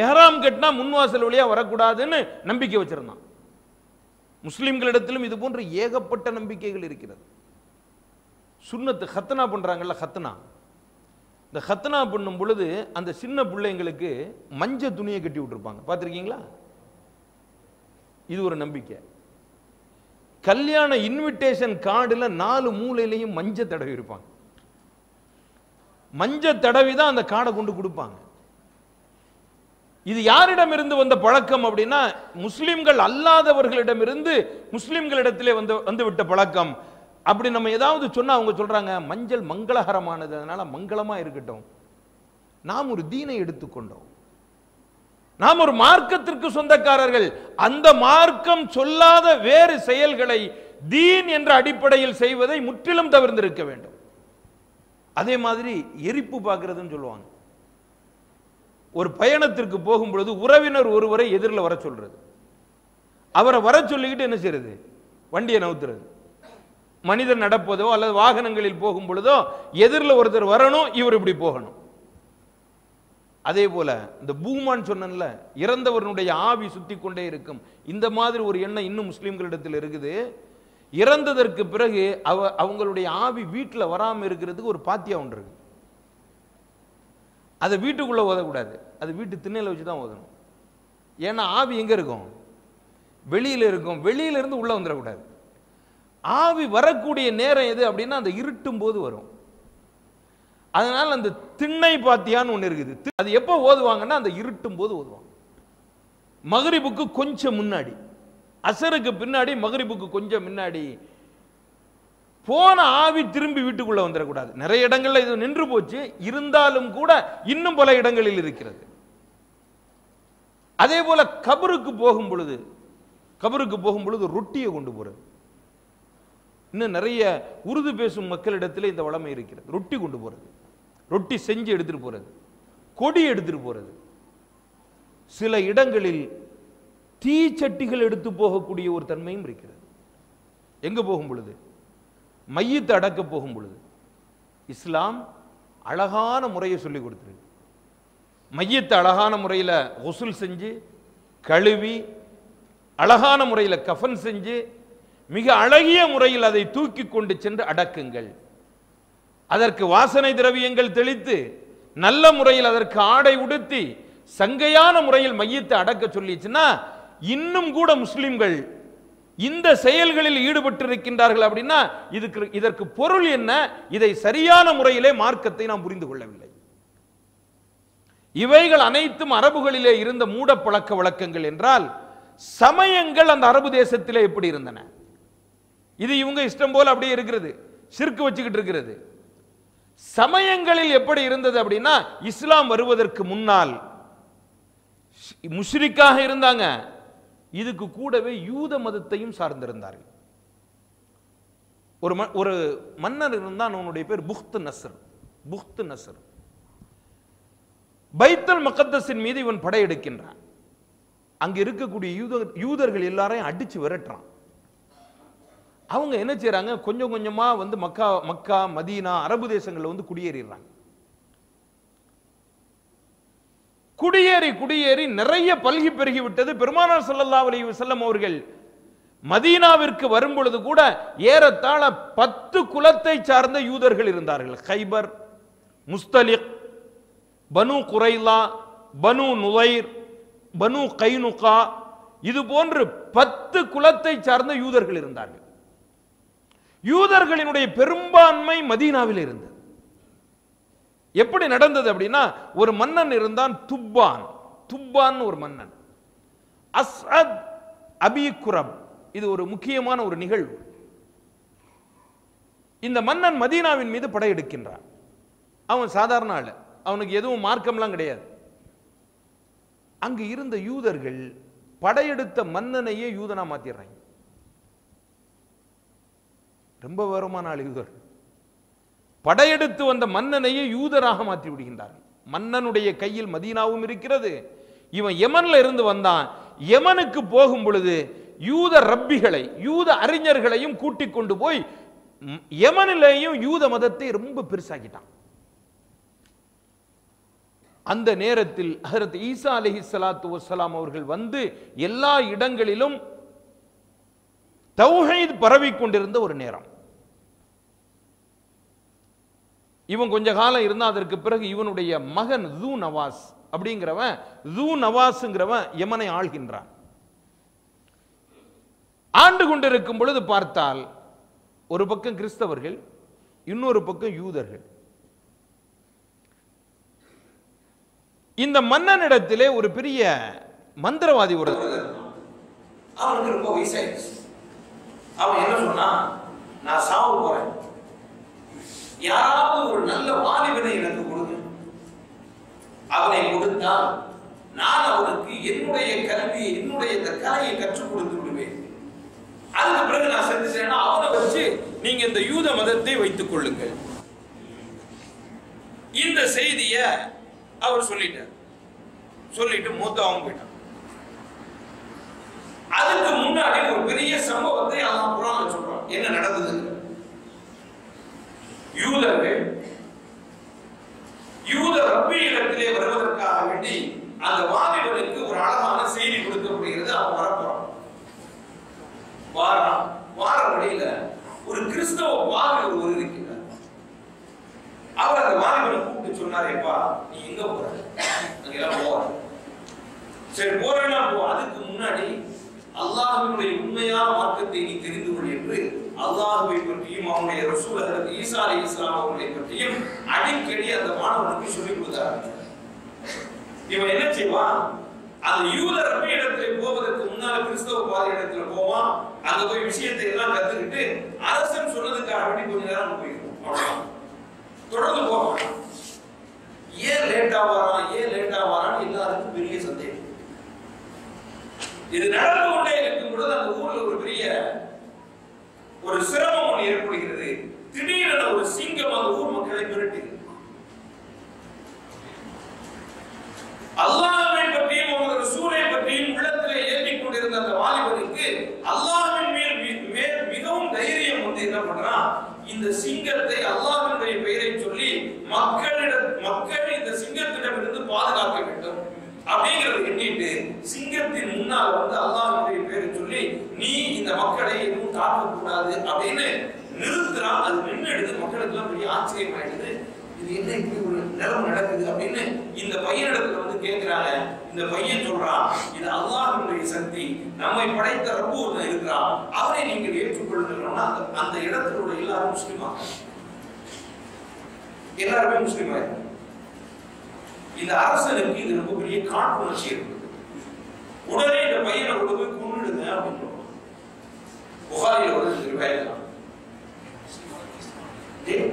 எஹராம் கட்டினா முன் வாசல் வழியா வரக்கூடாதுன்னு நம்பிக்கை வச்சிருந்தான். முஸ்லீம்களிடத்திலும் இது போன்ற ஏகப்பட்ட நம்பிக்கைகள் இருக்கிறது. சுண்ணத்து ஹத்தனா பண்றாங்கல்ல ஹத்தனா இந்த ஹத்தனா பண்ணும் பொழுது அந்த சின்ன பிள்ளைங்களுக்கு மஞ்ச துணியை கட்டி விட்டுருப்பாங்க. பார்த்திருக்கீங்களா? இது ஒரு நம்பிக்கை. கல்யாண இன்விடேஷன் கார்டில் நாலு மூலையிலையும் மஞ்ச தடவி இருப்பாங்க. மஞ்ச தடவி தான் அந்த கார்டை கொண்டு கொடுப்பாங்க. இது யாரிடமிருந்து வந்த பழக்கம் அப்படின்னா முஸ்லிம்கள் அல்லாதவர்களிடமிருந்து முஸ்லிம்களிடத்திலே வந்து வந்து விட்ட பழக்கம். அப்படி நம்ம ஏதாவது சொன்னால் அவங்க சொல்றாங்க மஞ்சள் மங்களகரமானது அதனால் மங்களமாக இருக்கட்டும். நாம் ஒரு தீனை எடுத்துக்கொண்டோம். நாம் ஒரு மார்க்கத்திற்கு சொந்தக்காரர்கள். அந்த மார்க்கம் சொல்லாத வேறு செயல்களை தீன் என்ற அடிப்படையில் செய்வதை முற்றிலும் தவிர்ந்திருக்க வேண்டும். அதே மாதிரி எரிப்பு பார்க்கறதுன்னு சொல்லுவாங்க. ஒரு பயணத்திற்கு போகும் பொழுது உறவினர் ஒருவரை எதிரில் வர சொல்றது. அவரை வர சொல்லிக்கிட்டு என்ன செய்யறது வண்டியை நவுத்துறது. மனிதர் நடப்பதோ அல்லது வாகனங்களில் போகும் பொழுதோ எதிரில் ஒருத்தர் வரணும் இவர் இப்படி போகணும். அதே போல இந்த பூமான் சொன்னேன்ல இறந்தவனுடைய ஆவி சுத்தி கொண்டே இருக்கும். இந்த மாதிரி ஒரு எண்ணம் இன்னும் முஸ்லீம்களிடத்தில் இருக்குது. இறந்ததற்கு பிறகு அவ அவங்களுடைய ஆவி வீட்டில் வராமல் இருக்கிறதுக்கு ஒரு பாத்தியா ஒன்று இருக்கு. அதை வீட்டுக்குள்ளே ஓதக்கூடாது. அது வீட்டு திண்ணையில வச்சு தான் ஓதணும். ஏன்னா ஆவி எங்க இருக்கும்? வெளியில இருக்கும். வெளியில இருந்து உள்ள வந்துடக்கூடாது. ஆவி வரக்கூடிய நேரம் எது அப்படின்னா அந்த இருட்டும் போது வரும். அதனால் அந்த திண்ணை பாத்தியான்னு ஒன்று இருக்குது. அது எப்போ ஓதுவாங்கன்னா அந்த இருட்டும் போது ஓதுவாங்க. மகரிபுக்கு கொஞ்சம் முன்னாடி. அசருக்கு பின்னாடி மகரிபுக்கு கொஞ்சம் முன்னாடி. போன ஆவி திரும்பி வீட்டுக்குள்ள வந்துடக்கூடாது. நிறைய இடங்கள்ல இது நின்று போச்சு. இருந்தாலும் கூட இன்னும் பல இடங்களில் இருக்கிறது. அதே போல கபருக்கு போகும் பொழுது கபருக்கு போகும் பொழுது ரொட்டியை கொண்டு போறது. இன்னும் நிறைய உருது பேசும் மக்களிடத்தில் இந்த வளமை இருக்கிறது. ரொட்டி கொண்டு போறது. ரொட்டி செஞ்சு எடுத்துட்டு போறது. கொடி எடுத்துட்டு போறது. சில இடங்களில் தீச்சட்டிகள் எடுத்து போகக்கூடிய ஒரு தன்மையும் இருக்கிறது. எங்க போகும் பொழுது? மையத்தை அடக்க போகும் பொழுது இஸ்லாம் அழகான முறையை சொல்லி கொடுத்துருக்கு. மையத்தை அழகான முறையில் ஒசுல் செஞ்சு கழுவி அழகான முறையில் கஃன் செஞ்சு மிக அழகிய முறையில் அதை தூக்கி கொண்டு சென்று அடக்குங்கள். அதற்கு வாசனை திரவியங்கள் தெளித்து நல்ல முறையில் அதற்கு ஆடை உடுத்தி சங்கையான முறையில் மையத்தை அடக்க சொல்லிச்சுன்னா இன்னும் கூட முஸ்லிம்கள் இந்த செயல்களில் ஈடுபட்டிருக்கின்றார்கள் அப்படின்னா இதுக்கு இதற்கு பொருள் என்ன? இதை சரியான முறையிலே மார்க்கத்தை நாம் புரிந்து கொள்ளவில்லை. இவைகள் அனைத்தும் அரபுகளிலே இருந்த மூட பழக்க வழக்கங்கள் என்றால் சமயங்கள் அந்த அரபு தேசத்திலே எப்படி இருந்தன? இது இவங்க இஷ்டம் போல அப்படியே இருக்கிறது சிறுக்கு வச்சுக்கிட்டு இருக்கிறது. சமயங்களில் எப்படி இருந்தது அப்படின்னா இஸ்லாம் வருவதற்கு முன்னால் முஷ்ரிக்காக இருந்தாங்க. இதுக்கு கூடவே யூத மதத்தையும் சார்ந்திருந்தார்கள். ஒரு ம- ஒரு மன்னர் இருந்தான் அவனுடைய பேர் புஹ்து நசர் புஹ்து நசர் பைத்தல் மக்கத்தஸின் மீது இவன் படையெடுக்கின்றான் அங்க இருக்கக்கூடிய யூத யூதர்கள் எல்லாரையும் அடிச்சு விரட்டுறான். அவங்க என்ன செய்யறாங்க கொஞ்சம் கொஞ்சமா வந்து மக்கா மக்கா மதீனா அரபு தேசங்கள்ல வந்து குடியேறிடுறாங்க. குடியேறி குடியேறி நிறைய பல்கி பெருகிவிட்டது பெருமானார் சல்லல்லா அலி வஸல்லம் அவர்கள் மதீனாவிற்கு வரும் பொழுது கூட ஏறத்தாழ பத்து குலத்தை சார்ந்த யூதர்கள் இருந்தார்கள். ஹைபர் முஸ்தலிக் பனு குரைலா பனு நுதைர் பனு கைனுகா இது போன்று பத்து குலத்தை சார்ந்த யூதர்கள் இருந்தார்கள். யூதர்களினுடைய பெரும்பான்மை மதீனாவில் இருந்தது. எப்படி நடந்தது அப்படின்னா ஒரு மன்னன் இருந்தான் துப்பான். துப்பான் ஒரு மன்னன். அஸ்அத் அபி குரப். இது ஒரு முக்கியமான ஒரு நிகழ்வு. இந்த மன்னன் மதீனாவின் மீது படையெடுக்கின்றான் அவன் சாதாரண ஆள். அவனுக்கு எதுவும் மார்க்கம்லாம் கிடையாது. அங்கு இருந்த யூதர்கள் படையெடுத்த மன்னனையே யூதனா மாத்திடுறாங்க ரொம்ப வருமான ஆள் யூதர் படையெடுத்து வந்த மன்னனையே யூதராக மாற்றி விடுகின்றார்கள் மன்னனுடைய கையில் மதீனாவும் இருக்கிறது. இவன் யமன்ல இருந்து வந்தான். யமனுக்கு போகும் பொழுது யூத ரப்பிகளை யூத அறிஞர்களையும் கூட்டிக் கொண்டு போய் யமனிலேயும் யூத மதத்தை ரொம்ப பெருசாக்கிட்டான். அந்த நேரத்தில் ஹரத் ஈசா அலஹி சலாத்து வசலாம் அவர்கள் வந்து எல்லா இடங்களிலும் தௌஹீத் பரவிக் கொண்டிருந்த ஒரு நேரம். இவன் கொஞ்ச காலம் இருந்தா அதற்கு பிறகு இவனுடைய மகன் ஜூ நவாஸ் அப்படிங்கிறவன் ஜூ நவாஸுங்கிறவன் யமனை ஆள்கின்றான். ஆண்டு கொண்டிருக்கும் பொழுது பார்த்தால் ஒரு பக்கம் கிறிஸ்தவர்கள் இன்னொரு பக்கம் யூதர்கள். இந்த மன்னனிடத்திலே ஒரு பெரிய மந்திரவாதி ஒரு அவனுக்கு ரொம்ப வயசாயிடுச்சு. அவன் என்ன சொன்னா நான் சாவு போறேன். யாராவது ஒரு நல்ல வாலிபனை எனக்கு கொடுங்க. அவனை கொடுத்தால் நான் அவனுக்கு என்னுடைய கல்வியை என்னுடைய இந்த கலையை கற்றுக் கொடுத்து விடுவேன். அதுக்கு பிறகு நான் செஞ்சுட்டேன்னா அவனை வச்சு நீங்க இந்த யூத மதத்தை வைத்துக் கொள்ளுங்கள். இந்த செய்திய அவர் சொல்லிட்டார். சொல்லிட்டு மூத்தாவும் போயிட்டான். அதுக்கு முன்னாடி ஒரு பெரிய சம்பவத்தை அல்லாஹ் குர்ஆன்ல சொல்றான். என்ன நடந்தது? யூதர்கள் யூத ரப்பி இடத்திலே வருவதற்காக வேண்டி அந்த வாலிபனுக்கு ஒரு அழகான செய்தி கொடுக்கப்படுகிறது அவன் வரப்போறான். வாரான் வார வழியில ஒரு கிறிஸ்தவ பாவி ஒரு இருக்கிறார் அவர் அந்த வாலிபனை கூப்பிட்டு சொன்னாரேப்பா நீ எங்க போற? அங்க எல்லாம் போற சரி போறேன்னா போ. அதுக்கு முன்னாடி அல்லாஹினுடைய உண்மையான மார்க்கத்தை நீ தெரிந்து அல்லாஹுவை பற்றியும் அவனுடைய ரசூல் ஹஜரத் ஈசா அலி இஸ்லாம் அவர்களை பற்றியும் அடிக்கடி அந்த மாணவனுக்கு சொல்லிக் கொடுத்தார். இவன் என்ன செய்வான்? அந்த யூத ரப்ப இடத்துல போவதற்கு முன்னால கிறிஸ்தவ பாதை இடத்துல போவான். அங்க போய் விஷயத்தை எல்லாம் கத்துக்கிட்டு அரசன் சொன்னதுக்காக வேண்டி கொஞ்ச நேரம் அங்க போயிருக்கும். அவ்வளவுதான். தொடர்ந்து போக மாட்டான். ஏன் லேட்டா வரான்? ஏன் லேட்டா வரான்னு எல்லாருக்கும் பெரிய சந்தேகம். இது நடந்து கொண்டே இருக்கும் பொழுது அந்த ஊர்ல ஒரு பெரிய ஒரு சிரமம் ஒன்று ஏற்படுகிறது. திடீரென ஒரு சிங்கம் அந்த ஊர் மக்களை மிரட்டுகிறது அல்லாஹ்வை பற்றியும் அவரது ரசூலை பற்றியும் உள்ளத்திலே ஏற்றி கொண்டிருந்த அந்த வாலிபனுக்கு அல்லாஹ்வின் மேல் மேல் மிகவும் தைரியம் வந்து என்ன பண்றான்? இந்த சிங்கத்தை அல்லாஹ்வினுடைய பெயரை சொல்லி மக்களிட மக்கள் இந்த சிங்கத்திடம் இருந்து பாதுகாக்க வேண்டும் அப்படிங்கறத எண்ணிட்டு சிங்கத்தின் முன்னால் வந்து அல்லாஹ்வுடைய பெயரை சொல்லி நீ இந்த மக்களை எதுவும் தாக்க கூடாது அப்படின்னு நிறுத்துறா அது நின்று எடுத்து மக்களுக்கு எல்லாம் பெரிய ஆச்சரியம் ஆயிடுது இது என்ன இப்படி ஒரு நிலவு நடக்குது அப்படின்னு இந்த பையனிடத்துல வந்து கேட்கிறாங்க இந்த பையன் சொல்றான் இது அல்லாஹனுடைய சக்தி நம்மை படைத்த ரப்பு ஒருத்தன் இருக்கிறான் அவரை நீங்கள் ஏற்றுக்கொள்ளுங்கன்னா அந்த அந்த இடத்துல உள்ள எல்லாரும் முஸ்லிமா? எல்லாருமே முஸ்லிமா? இந்த அரசனுக்கு இது ரொம்ப பெரிய காழ்ப்புணர்ச்சி இருக்குது உடனே இந்த பையனை கொண்டு போய் கொண்டுடுங்க அப்படின்னு. சொல்றான். புகாரில வருது ரிவாயத்தான் டேய்,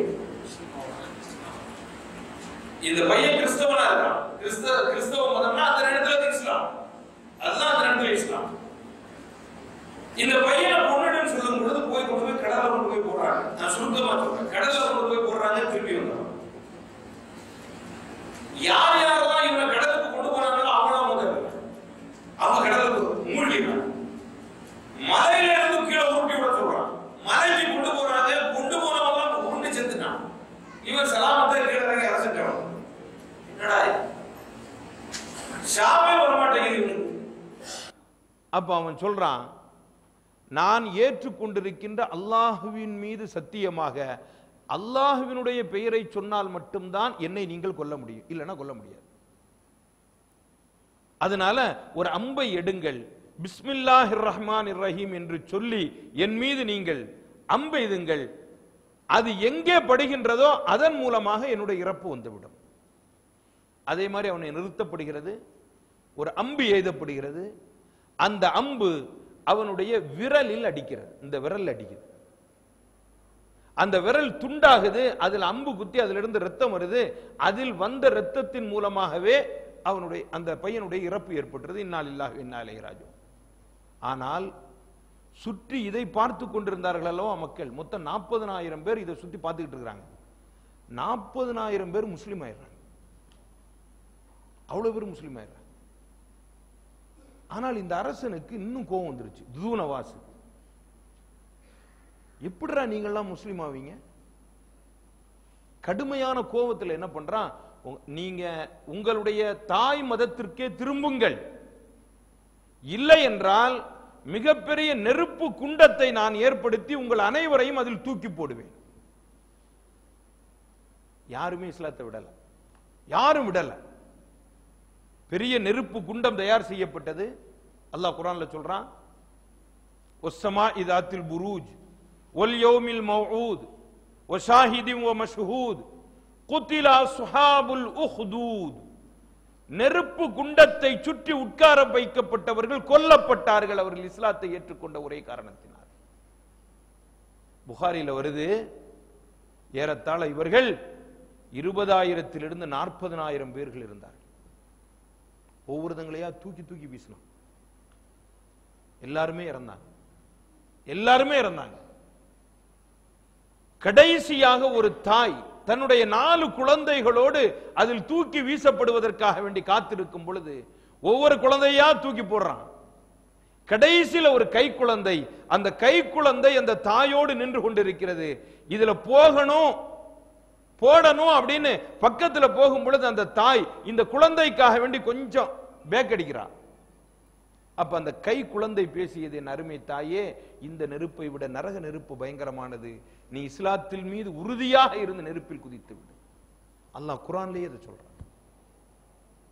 இந்த பையன் கிறிஸ்தவனா இருக்கான். கிறிஸ்தவ கிறிஸ்தவ மதம்னா அந்த இடத்துல அது இஸ்லாம். அதுதான் அந்த இடத்துல இஸ்லாம். இந்த பையனை பொண்ணுன்னு சொல்லும் பொழுது போய் கொண்டு போய் கடலை கொண்டு போய் போடுறாங்க. நான் சுருக்கமா சொல்றேன். கடலை கொண்டு போய் போடுறாங்க திருப்பி வந்துடும் யார் யாரெல்லாம் இவனை கடலுக்கு கொண்டு போறாங்களோ அவனா முதல் அவங்க கடலுக்கு மூழ்கிடுறாங்க மலையில இருந்து கீழே உருட்டி விட சொல்றான் மலை அப்ப அவன் சொல்றான் நான் ஏற்றுக்கொண்டிருக்கின்ற அல்லாஹுவின் மீது சத்தியமாக அல்லாஹுவினுடைய பெயரை சொன்னால் மட்டும்தான் என்னை நீங்கள் கொல்ல முடியும். இல்லைன்னா கொல்ல முடியாது. அதனால ஒரு அம்பை எடுங்கள். பிஸ்மில்லாஹிர் ரஹ்மான் ரஹீம் என்று சொல்லி என் மீது நீங்கள் அம்பை எய்துங்கள் அது எங்கே படுகின்றதோ அதன் மூலமாக என்னுடைய இறப்பு வந்துவிடும். அதே மாதிரி அவனை நிறுத்தப்படுகிறது. ஒரு அம்பு எய்தப்படுகிறது அந்த அம்பு அவனுடைய விரலில் அடிக்கிறது. இந்த விரல் அடிக்குது. அந்த விரல் துண்டாகுது அதில் அம்பு குத்தி அதிலிருந்து ரத்தம் வருது அதில் வந்த ரத்தத்தின் மூலமாகவே அவனுடைய அந்த பையனுடைய இறப்பு ஏற்பட்டது இன்னால் இல்லாஹ் இன்னாலே ராஜு ஆனால் சுற்றி இதை பார்த்து கொண்டிருந்தார்கள் அல்லவா மக்கள். மொத்தம் நாற்பதனாயிரம் பேர் இதை சுற்றி பார்த்துக்கிட்டு இருக்கிறாங்க. நாற்பதனாயிரம் பேர் முஸ்லீம் ஆயிடுறாங்க. அவ்வளவு பேர் முஸ்லீம் ஆயிடுறாங்க. ஆனால் இந்த அரசனுக்கு இன்னும் கோபம் வந்துருச்சு. தூனவாசு. எப்படிடா நீங்கள்லாம் முஸ்லீம் ஆவீங்க? கடுமையான கோபத்தில் என்ன பண்றான்? நீங்க உங்களுடைய தாய் மதத்திற்கே திரும்புங்கள். இல்லை என்றால் மிகப்பெரிய நெருப்பு குண்டத்தை நான் ஏற்படுத்தி உங்கள் அனைவரையும் அதில் தூக்கி போடுவேன். யாருமே இஸ்லாத்தை விடல. யாரும் விடலை. பெரிய நெருப்பு குண்டம் தயார் செய்யப்பட்டது. அல்லாஹ் குரான்ல சொல்றான் ஒஸ்ஸமா இதாத்தில் புரூஜ் ஒல் யோமில் மௌஊத் ஒஷாஹிதிம் வ மஷ்ஹூத் குத்திலா சுஹாபுல் உஹ்தூத். நெருப்பு குண்டத்தை சுற்றி உட்கார வைக்கப்பட்டவர்கள் கொல்லப்பட்டார்கள். அவர்கள் இஸ்லாத்தை ஏற்றுக்கொண்ட ஒரே காரணத்தினால். புகாரில வருது ஏறத்தாழ இவர்கள் இருபதாயிரத்திலிருந்து நாற்பதனாயிரம் பேர்கள் இருந்தார்கள். ஒவ்வொருத்தங்களையா தூக்கி தூக்கி வீசினான் எல்லாருமே இறந்தாங்க. எல்லாருமே இறந்தாங்க. கடைசியாக ஒரு தாய் தன்னுடைய நாலு குழந்தைகளோடு அதில் தூக்கி வீசப்படுவதற்காக வேண்டி காத்திருக்கும் பொழுது ஒவ்வொரு குழந்தையா தூக்கி போடுறான். கடைசியில் ஒரு கை குழந்தை அந்த கை குழந்தை அந்த தாயோடு நின்று கொண்டிருக்கிறது. இதுல போகணும் போடணும் அப்படின்னு பக்கத்துல போகும் பொழுது அந்த தாய் இந்த குழந்தைக்காக வேண்டி கொஞ்சம் பேக் அடிக்கிறார் அப்ப அந்த கை குழந்தை பேசியது என் அருமை தாயே இந்த நெருப்பை விட நரக நெருப்பு பயங்கரமானது. நீ இஸ்லாத்தில் மீது உறுதியாக இருந்த நெருப்பில் குதித்து விடு. அல்லாஹ் குரான்லயே இதை சொல்றான்.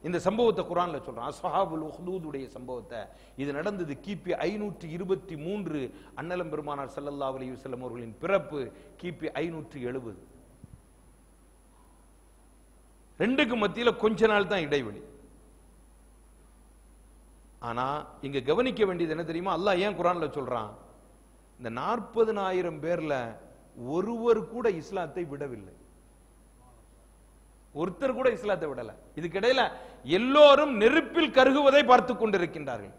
இந்த சம்பவத்தை குரான்ல சொல்றான். அஸ்ஹாபுல் உஹ்லூதுடைய சம்பவத்தை. இது நடந்தது கிபி ஐநூற்றி இருபத்தி மூன்று அன்னலம் பெருமானார் சல்லல்லா அலி வல்லம் அவர்களின் பிறப்பு கிபி ஐநூற்றி எழுபது. ரெண்டுக்கு மத்தியில கொஞ்ச நாள் தான் இடைவெளி. ஆனா இங்க கவனிக்க வேண்டியது என்ன தெரியுமா? அல்லாஹ் ஏன் குரான்ல சொல்றான்? இந்த நாற்பதுனாயிரம் பேர்ல ஒருவர் கூட இஸ்லாத்தை விடவில்லை. ஒருத்தர் கூட இஸ்லாத்தை விடல. இதுக்கிடையில எல்லோரும் நெருப்பில் கருகுவதை பார்த்து கொண்டிருக்கின்றார்கள்.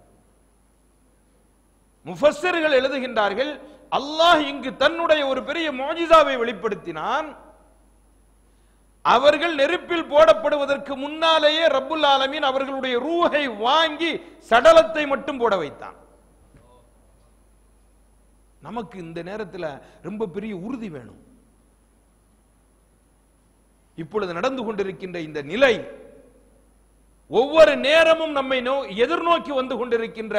முஃபஸர்கள் எழுதுகின்றார்கள் அல்லாஹ் இங்கு தன்னுடைய ஒரு பெரிய மோஜிசாவை வெளிப்படுத்தினான். அவர்கள் நெருப்பில் போடப்படுவதற்கு முன்னாலேயே ரப்புல் ஆலமீன் அவர்களுடைய ரூஹை வாங்கி சடலத்தை மட்டும் போட வைத்தான். நமக்கு இந்த நேரத்தில் ரொம்ப பெரிய உறுதி வேணும். இப்பொழுது நடந்து கொண்டிருக்கின்ற இந்த நிலை ஒவ்வொரு நேரமும் நம்மை நோ எதிர்நோக்கி வந்து கொண்டிருக்கின்ற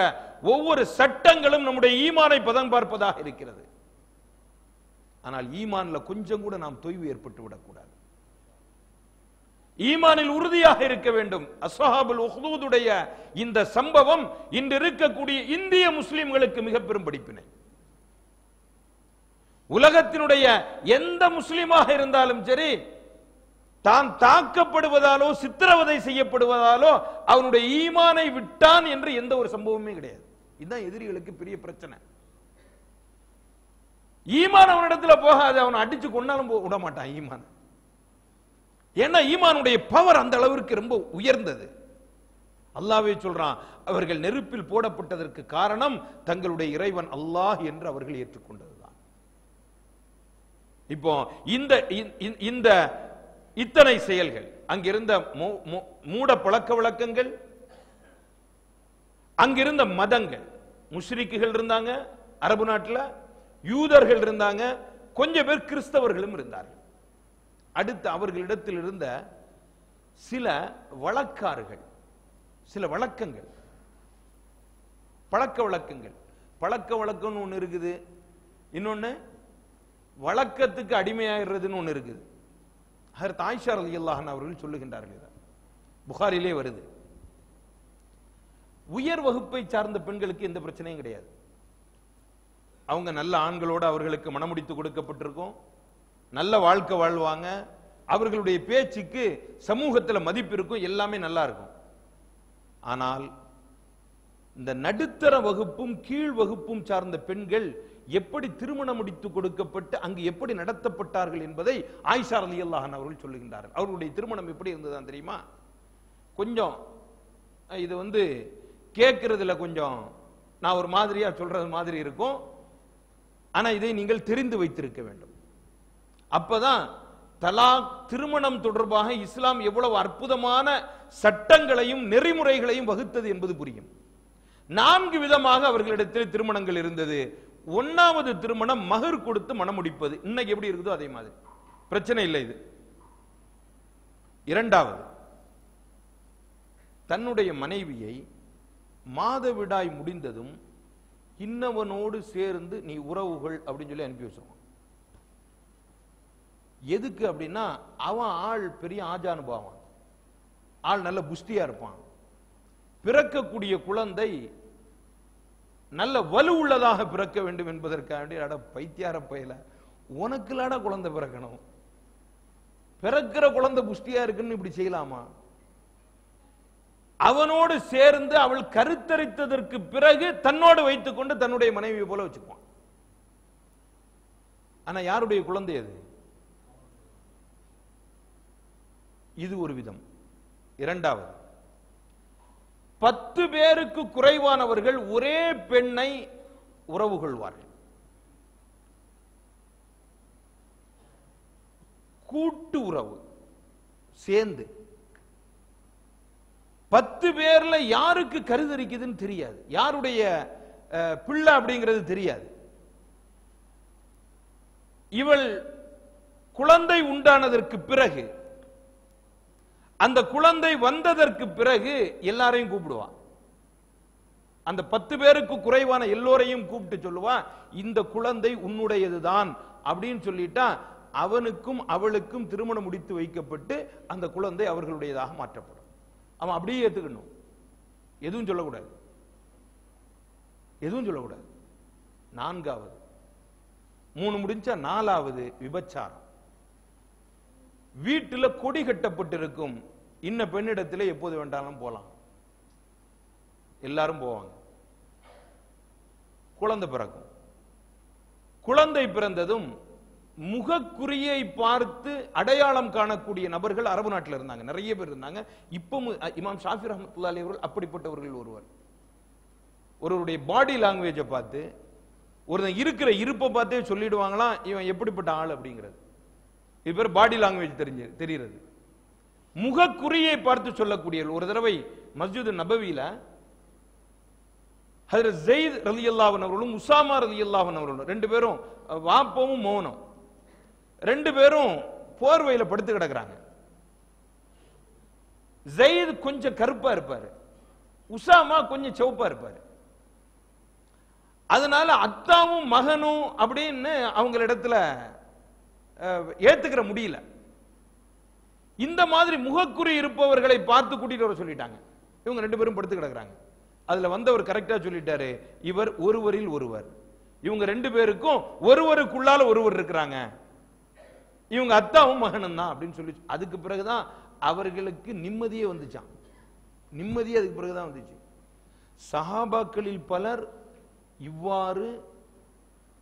ஒவ்வொரு சட்டங்களும் நம்முடைய ஈமானை பதம் பார்ப்பதாக இருக்கிறது. ஆனால் ஈமான்ல கொஞ்சம் கூட நாம் தொய்வு ஏற்பட்டு விடக்கூடாது. ஈமானில் உறுதியாக இருக்க வேண்டும். அஸ்ஹாபுல் உஹ்தூதுடைய இந்த சம்பவம் இன்று இருக்கக்கூடிய இந்திய முஸ்லிம்களுக்கு மிக பெரும் படிப்பினை. உலகத்தினுடைய எந்த முஸ்லிமாக இருந்தாலும் சரி தான் தாக்கப்படுவதாலோ சித்திரவதை செய்யப்படுவதாலோ அவனுடைய ஈமானை விட்டான் என்று எந்த ஒரு சம்பவமே கிடையாது. இதுதான் எதிரிகளுக்கு பெரிய பிரச்சனை. ஈமான் அவனிடத்துல போகாது அவனை அடிச்சு கொண்டாலும் விட மாட்டான் ஈமான். ஏன்னா ஈமானுடைய பவர் அந்த அளவிற்கு ரொம்ப உயர்ந்தது. அல்லாவே சொல்றான் அவர்கள் நெருப்பில் போடப்பட்டதற்கு காரணம் தங்களுடைய இறைவன் அல்லாஹ் என்று அவர்கள் ஏற்றுக்கொண்டதுதான். இப்போ இந்த இந்த இத்தனை செயல்கள் அங்கிருந்த மூ- மூட பழக்க வழக்கங்கள் அங்கிருந்த மதங்கள் முஷ்ரிக்குகள் இருந்தாங்க அரபு நாட்டில் யூதர்கள் இருந்தாங்க கொஞ்சம் பேர் கிறிஸ்தவர்களும் இருந்தார்கள். அடுத்து அவர்களிடத்தில் இருந்த சில வழக்காறுகள் சில வழக்கங்கள் பழக்க வழக்கங்கள். பழக்க வழக்கம்னு ஒன்று இருக்குது. இன்னொன்னு வழக்கத்துக்கு அடிமையாகிறதுன்னு ஒன்று இருக்குது. ஹர் தாய்ஷா அல்லாஹன் அவர்கள் சொல்லுகின்றார்கள் புகாரிலே வருது. உயர் வகுப்பை சார்ந்த பெண்களுக்கு எந்த பிரச்சனையும் கிடையாது. அவங்க நல்ல ஆண்களோடு அவர்களுக்கு மனமுடித்து கொடுக்கப்பட்டிருக்கும். நல்ல வாழ்க்கை வாழ்வாங்க. அவர்களுடைய பேச்சுக்கு சமூகத்தில் மதிப்பு இருக்கும் எல்லாமே நல்லா இருக்கும். ஆனால் இந்த நடுத்தர வகுப்பும் கீழ் வகுப்பும் சார்ந்த பெண்கள் எப்படி திருமணம் முடித்து கொடுக்கப்பட்டு அங்கு எப்படி நடத்தப்பட்டார்கள் என்பதை ஆயிஷா ரலியல்லாஹு அவர்கள் சொல்லுகின்றார்கள். அவர்களுடைய திருமணம் எப்படி இருந்ததுதான் தெரியுமா? கொஞ்சம் இது வந்து கேட்கறதுல கொஞ்சம் நான் ஒரு மாதிரியா சொல்றது மாதிரி இருக்கும். ஆனா இதை நீங்கள் தெரிந்து வைத்திருக்க வேண்டும். அப்பதான் தலாக் திருமணம் தொடர்பாக இஸ்லாம் எவ்வளவு அற்புதமான சட்டங்களையும் நெறிமுறைகளையும் வகுத்தது என்பது புரியும். நான்கு விதமாக அவர்களிடத்தில் திருமணங்கள் இருந்தது. ஒன்னாவது திருமணம் மகர் கொடுத்து மனம் முடிப்பது. இன்னைக்கு எப்படி இருக்குதோ அதே மாதிரி. பிரச்சனை இல்லை இது. இரண்டாவது தன்னுடைய மனைவியை மாதவிடாய் முடிந்ததும் இன்னவனோடு சேர்ந்து நீ உறவுகள் அப்படின்னு சொல்லி அனுப்பி வச்சிருக்கோம். எதுக்கு அப்படின்னா அவன் ஆள் பெரிய ஆஜானுபாவன் ஆள் நல்ல புஷ்டியா இருப்பான். பிறக்கக்கூடிய குழந்தை நல்ல வலு உள்ளதாக பிறக்க வேண்டும் என்பதற்காக அட பைத்தியார பயல. உனக்குலாட குழந்தை பிறக்கணும். பிறக்கிற குழந்தை புஷ்டியா இருக்குன்னு இப்படி செய்யலாமா? அவனோடு சேர்ந்து அவள் கருத்தரித்ததற்கு பிறகு தன்னோடு வைத்துக்கொண்டு தன்னுடைய மனைவியை போல வச்சுக்குவான். ஆனா யாருடைய குழந்தை அது? இது ஒரு விதம். இரண்டாவது பத்து பேருக்கு குறைவானவர்கள் ஒரே பெண்ணை உறவு கொள்வார்கள். கூட்டு உறவு சேர்ந்து. பத்து பேர்ல யாருக்கு கருதரிக்குதுன்னு தெரியாது. யாருடைய அஹ், பிள்ளை அப்படிங்கிறது தெரியாது. இவள் குழந்தை உண்டானதற்கு பிறகு அந்த குழந்தை வந்ததற்கு பிறகு எல்லாரையும் கூப்பிடுவான். அந்த பத்து பேருக்கு குறைவான எல்லோரையும் கூப்பிட்டு சொல்லுவான் இந்த குழந்தை உன்னுடையதுதான் அப்படின்னு சொல்லிட்டா அவனுக்கும் அவளுக்கும் திருமணம் முடித்து வைக்கப்பட்டு அந்த குழந்தை அவர்களுடையதாக மாற்றப்படும். அவன் அப்படியே ஏத்துக்கணும். எதுவும் சொல்லக்கூடாது. எதுவும் சொல்லக்கூடாது. நான்காவது. மூணு முடிஞ்சா நாலாவது விபச்சாரம். வீட்டுல கொடி கட்டப்பட்டிருக்கும். இன்ன பெண்ணிடத்திலே எப்போது வேண்டாலும் போலாம். எல்லாரும் போவாங்க. குழந்தை பிறக்கும். குழந்தை பிறந்ததும் முகக்குறியை பார்த்து அடையாளம் காணக்கூடிய நபர்கள் அரபு நாட்டில் இருந்தாங்க. நிறைய பேர் இருந்தாங்க. இப்போ இமாம் ஷாஃபி ரஹமத்துல்லா அலி அவர்கள் அப்படிப்பட்டவர்கள் ஒருவர். ஒருவருடைய பாடி லாங்குவேஜை பார்த்து ஒருத்தன் இருக்கிற இருப்பை பார்த்தே சொல்லிடுவாங்களாம் இவன் எப்படிப்பட்ட ஆள் அப்படிங்கிறது. இது பேர் பாடி லாங்குவேஜ் தெரிஞ்சு தெரிகிறது. முகக்குறியை பார்த்து சொல்லக்கூடியவர்கள். ஒரு தடவை மஸ்ஜித் நபவியில ஹஜரத் ஜெயித் ரலியல்லாஹு அவர்களும் உசாமா அல்லாஹன் அவர்களும் ரெண்டு பேரும் வாப்பவும் மௌனம். ரெண்டு பேரும் போர்வையில் படுத்து கிடக்குறாங்க. ஜெயித் கொஞ்சம் கருப்பா இருப்பார். உசாமா கொஞ்சம் சிவப்பா இருப்பார். அதனால அத்தாவும் மகனும் அப்படின்னு அவங்களிடத்துல இடத்துல ஏத்துக்கிற முடியல. இந்த மாதிரி முகக்குறி இருப்பவர்களை பார்த்து கூட்டிட்டு வர சொல்லிட்டாங்க. இவங்க ரெண்டு பேரும் படுத்து கிடக்குறாங்க. அதுல வந்தவர் கரெக்டா சொல்லிட்டாரு. இவர் ஒருவரில் ஒருவர். இவங்க ரெண்டு பேருக்கும் ஒருவருக்குள்ளால ஒருவர் இருக்கிறாங்க. இவங்க அத்தாவும் மகனும் தான் அப்படின்னு சொல்லி அதுக்கு பிறகுதான் அவர்களுக்கு நிம்மதியே வந்துச்சான் நிம்மதியே அதுக்கு பிறகுதான் வந்துச்சு. சஹாபாக்களில் பலர் இவ்வாறு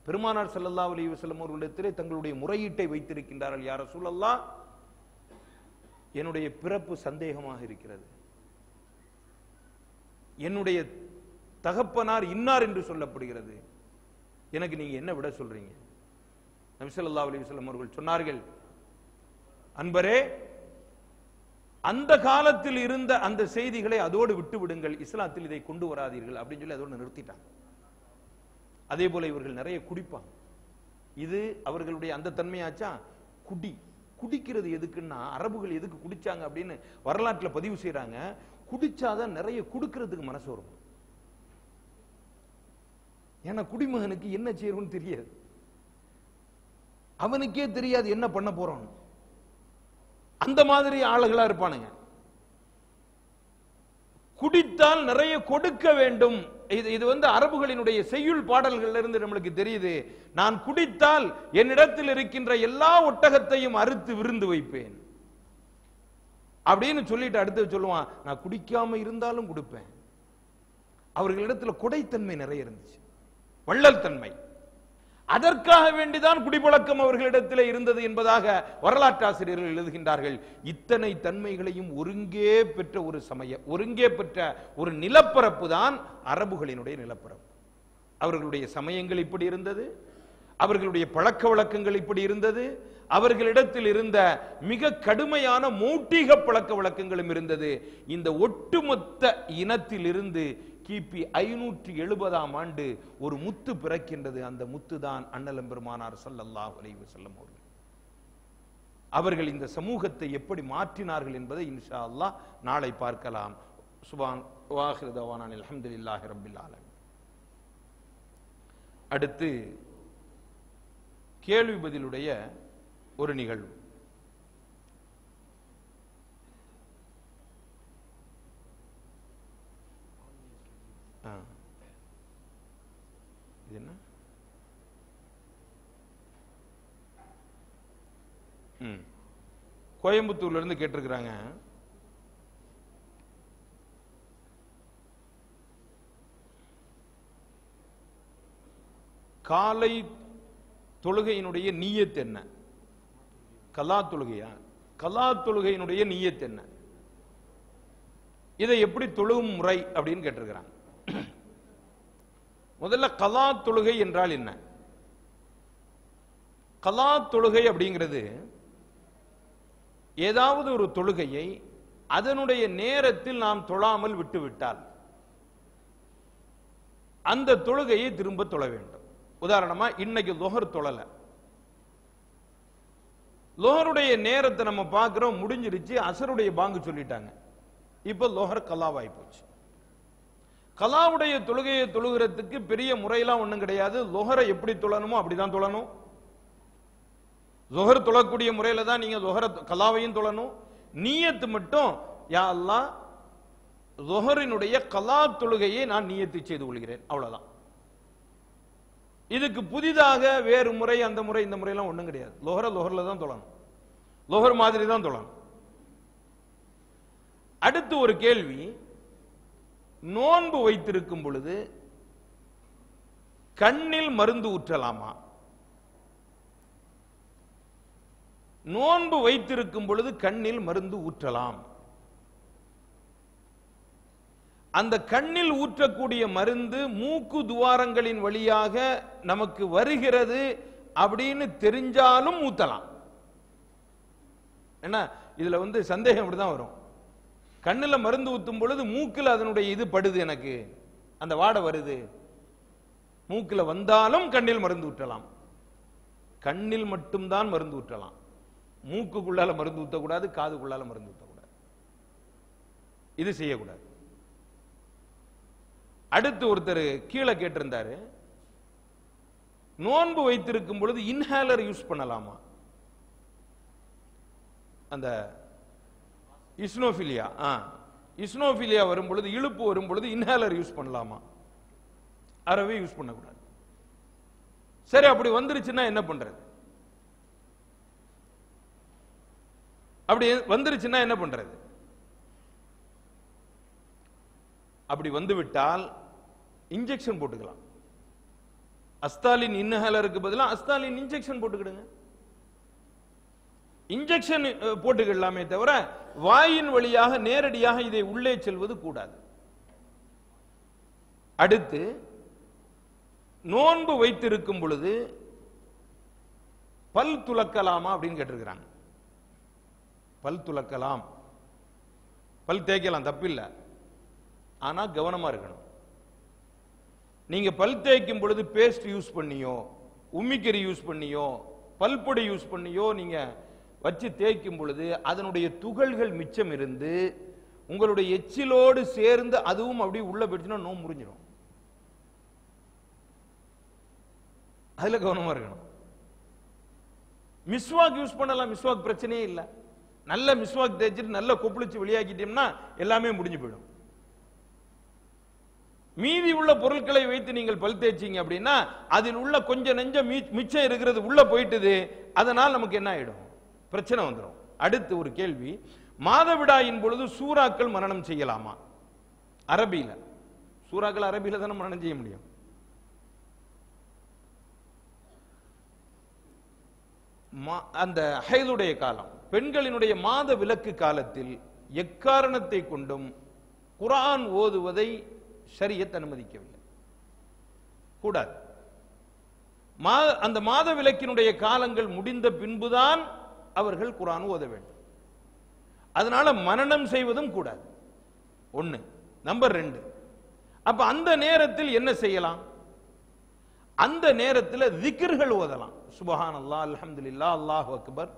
பெருமானார் செல்லல்லா அலி வசலம் அவர்களிடத்திலே தங்களுடைய முறையீட்டை வைத்திருக்கின்றார்கள். யார சொல்லலாம் என்னுடைய பிறப்பு சந்தேகமாக இருக்கிறது. என்னுடைய தகப்பனார் இன்னார் என்று சொல்லப்படுகிறது. எனக்கு நீங்க என்ன விட சொல்றீங்க? நபிசல்லா அலி வசலம் அவர்கள் சொன்னார்கள் அன்பரே அந்த காலத்தில் இருந்த அந்த செய்திகளை அதோடு விட்டு விடுங்கள் இஸ்லாத்தில் இதை கொண்டு வராதீர்கள். அப்படின்னு சொல்லி அதோடு நிறுத்திட்டாங்க. அதே போல இவர்கள் நிறைய குடிப்பாங்க. இது அவர்களுடைய அந்த தன்மையாச்சா? குடி. குடிக்கிறது எதுக்குன்னா அரபுகள் எதுக்கு குடிச்சாங்க அப்படின்னு வரலாற்றுல பதிவு செய்யறாங்க குடிச்சாதான் நிறைய கொடுக்கறதுக்கு மனசு வரும். ஏன்னா குடிமகனுக்கு என்ன செய்யணும்னு தெரியாது. அவனுக்கே தெரியாது என்ன பண்ண போறோம் அந்த மாதிரி ஆளுகளா இருப்பானுங்க. குடித்தால் நிறைய கொடுக்க வேண்டும். இது இது வந்து அரபுகளினுடைய செய்யுள் பாடல்கள்ல இருந்து நம்மளுக்கு தெரியுது. நான் குடித்தால் என்னிடத்தில் இருக்கின்ற எல்லா ஒட்டகத்தையும் அறுத்து விருந்து வைப்பேன். அப்படின்னு சொல்லிட்டு அடுத்து சொல்லுவான் நான் குடிக்காம இருந்தாலும் கொடுப்பேன். அவர்களிடத்தில் கொடைத்தன்மை நிறைய இருந்துச்சு. வள்ளல் தன்மை. அதற்காக வேண்டிதான் குடிப்பழக்கம் அவர்களிடத்தில் இருந்தது என்பதாக வரலாற்று ஆசிரியர்கள் எழுதுகின்றார்கள். இத்தனை தன்மைகளையும் ஒருங்கே பெற்ற ஒரு சமய ஒருங்கே பெற்ற ஒரு நிலப்பரப்பு தான் அரபுகளினுடைய நிலப்பரப்பு. அவர்களுடைய சமயங்கள் இப்படி இருந்தது அவர்களுடைய பழக்க வழக்கங்கள் இப்படி இருந்தது அவர்களிடத்தில் இருந்த மிக கடுமையான மூட்டிக பழக்க வழக்கங்களும் இருந்தது. இந்த ஒட்டுமொத்த இனத்திலிருந்து கிபி ஐநூற்றி எழுபதாம் ஆண்டு ஒரு முத்து பிறக்கின்றது. அந்த முத்து தான் அண்ணலம் பெருமானார் ஸல்லல்லாஹு அலைஹி அவர்கள். அவர்கள் இந்த சமூகத்தை எப்படி மாற்றினார்கள் என்பதை இன்ஷா அல்லாஹ் நாளை பார்க்கலாம். சுபான் வாஹிரு தவானான் அல்ஹம்துலில்லாஹி ரப்பில் அடுத்து கேள்வி பதிலுடைய ஒரு நிகழ்வு. இது என்ன? ம். கோயம்புத்தூர்ல இருந்து கேட்டிருக்கிறாங்க. காலை தொழுகையினுடைய நீயத் என்ன? கலா தொழுகையா? கலா தொழுகையினுடைய நீயத் என்ன? இதை எப்படி தொழுகும் முறை அப்படின்னு கேட்டிருக்கிறாங்க. முதல்ல கலா தொழுகை என்றால் என்ன? கலா தொழுகை அப்படிங்கிறது ஏதாவது ஒரு தொழுகையை அதனுடைய நேரத்தில் நாம் தொழாமல் விட்டுவிட்டால் அந்த தொழுகையை திரும்ப தொழ வேண்டும். உதாரணமா இன்னைக்கு லோகர் தொழல. லோகருடைய நேரத்தை நம்ம பார்க்கிறோம் முடிஞ்சிருச்சு அசருடைய பாங்கு சொல்லிட்டாங்க. இப்ப லோகர் கலாவாய் போச்சு. கலாவுடைய தொழுகையை தொழுகிறதுக்கு பெரிய முறையெல்லாம் ஒன்றும் கிடையாது. லொஹரை எப்படி தொழணுமோ அப்படிதான் தொழணும். ஜொஹர் தொழக்கூடிய முறையில தான் நீங்க ஜொஹர கலாவையும் தொழணும். நீயத்து மட்டும் யா அல்லா ஜொஹரினுடைய கலா தொழுகையை நான் நீயத்து செய்து கொள்கிறேன். அவ்வளவுதான். இதுக்கு புதிதாக வேறு முறை அந்த முறை இந்த முறையெல்லாம் ஒன்றும் கிடையாது. லொஹர லோஹர்ல தான் தொழணும். லொஹர் மாதிரி தான் தொழணும். அடுத்து ஒரு கேள்வி. நோன்பு வைத்திருக்கும் பொழுது கண்ணில் மருந்து ஊற்றலாமா? நோன்பு வைத்திருக்கும் பொழுது கண்ணில் மருந்து ஊற்றலாம். அந்த கண்ணில் ஊற்றக்கூடிய மருந்து மூக்கு துவாரங்களின் வழியாக நமக்கு வருகிறது அப்படின்னு தெரிஞ்சாலும் ஊத்தலாம். என்ன இதுல வந்து சந்தேகம் இப்படிதான் வரும். கண்ணில் மருந்து ஊத்தும் பொழுது மூக்கில் அதனுடைய இது படுது எனக்கு. அந்த வாடை வருது. மூக்கில் வந்தாலும் கண்ணில் மருந்து ஊற்றலாம். கண்ணில் மட்டும்தான் மருந்து ஊற்றலாம். மூக்குக்குள்ளால மருந்து ஊற்றக்கூடாது காதுக்குள்ளால மருந்து ஊற்றக்கூடாது இது செய்யக்கூடாது. அடுத்து ஒருத்தர் கீழே கேட்டிருந்தாரு. நோன்பு வைத்திருக்கும் பொழுது இன்ஹேலர் யூஸ் பண்ணலாமா? அந்த இஸ்னோஃபிலியா ஆ இஸ்னோஃபிலியா வரும் பொழுது இழுப்பு வரும் பொழுது இன்ஹேலர் யூஸ் பண்ணலாமா? அறவே யூஸ் பண்ணக்கூடாது. சரி அப்படி வந்துருச்சுன்னா என்ன பண்றது? அப்படி வந்துருச்சுன்னா என்ன பண்றது? அப்படி வந்துவிட்டால் இன்ஜெக்ஷன் போட்டுக்கலாம். அஸ்தாலின் இன்ஹேலருக்கு பதிலாக அஸ்தாலின் இன்ஜெக்ஷன் போட்டுக்கிடுங்க. இன்ஜெக்ஷன் uh, போட்டுக்கலாமே தவிர வாயின் வழியாக நேரடியாக இதை உள்ளே செல்வது கூடாது. அடுத்து நோன்பு வைத்திருக்கும் பொழுது பல் துலக்கலாமா அப்படின்னு கேட்டிருக்கிறாங்க. பல் துலக்கலாம் பல் தேய்க்கலாம் தப்பில்லை. ஆனால் கவனமா இருக்கணும். நீங்க பல் தேய்க்கும் பொழுது பேஸ்ட் யூஸ் பண்ணியோ உம்மிக்கறி யூஸ் பண்ணியோ பல்பொடி யூஸ் பண்ணியோ நீங்கள் வச்சு தேய்க்கும் பொழுது அதனுடைய துகள்கள் மிச்சம் இருந்து உங்களுடைய எச்சிலோடு சேர்ந்து அதுவும் அப்படி உள்ள போயிடுச்சுன்னா நோம் முறிஞ்சிடும் அதுல கவனமா இருக்கணும். மிஸ்வாக் யூஸ் பண்ணலாம் மிஸ்வாக் பிரச்சனையே இல்லை. நல்ல மிஸ்வாக் தேய்ச்சிட்டு நல்ல கொப்பளிச்சு வெளியாக்கிட்டோம்னா எல்லாமே முடிஞ்சு போயிடும். மீதி உள்ள பொருட்களை வைத்து நீங்கள் பல் தேய்ச்சிங்க அப்படின்னா அதில் உள்ள கொஞ்சம் நெஞ்சம் மிச்சம் இருக்கிறது உள்ள போயிட்டுது. அதனால் நமக்கு என்ன ஆயிடும்? பிரச்சனை வந்துடும் அடுத்து ஒரு கேள்வி. மாதவிடாயின் பொழுது சூறாக்கள் மரணம் செய்யலாமா? அரபியில. சூறாக்கள் அரபியில தானே மரணம் செய்ய முடியும். அந்த ஹைதுடைய காலம். பெண்களினுடைய மாத விலக்கு காலத்தில் எக்காரணத்தை கொண்டும் குரான் ஓதுவதை சரியத் அனுமதிக்கவில்லை. கூடாது. அந்த மாத விலக்கினுடைய காலங்கள் முடிந்த பின்புதான் அவர்கள் குரான் ஓத வேண்டும். அதனால மனனம் செய்வதும் கூடாது. ஒண்ணு. நம்பர் ரெண்டு. அப்ப அந்த நேரத்தில் என்ன செய்யலாம்? அந்த நேரத்தில் திக்ர்கள் ஓதலாம். சுபஹான் அல்லாஹ் அல்ஹம்துலில்லாஹ் அல்லாஹ் அக்பர்.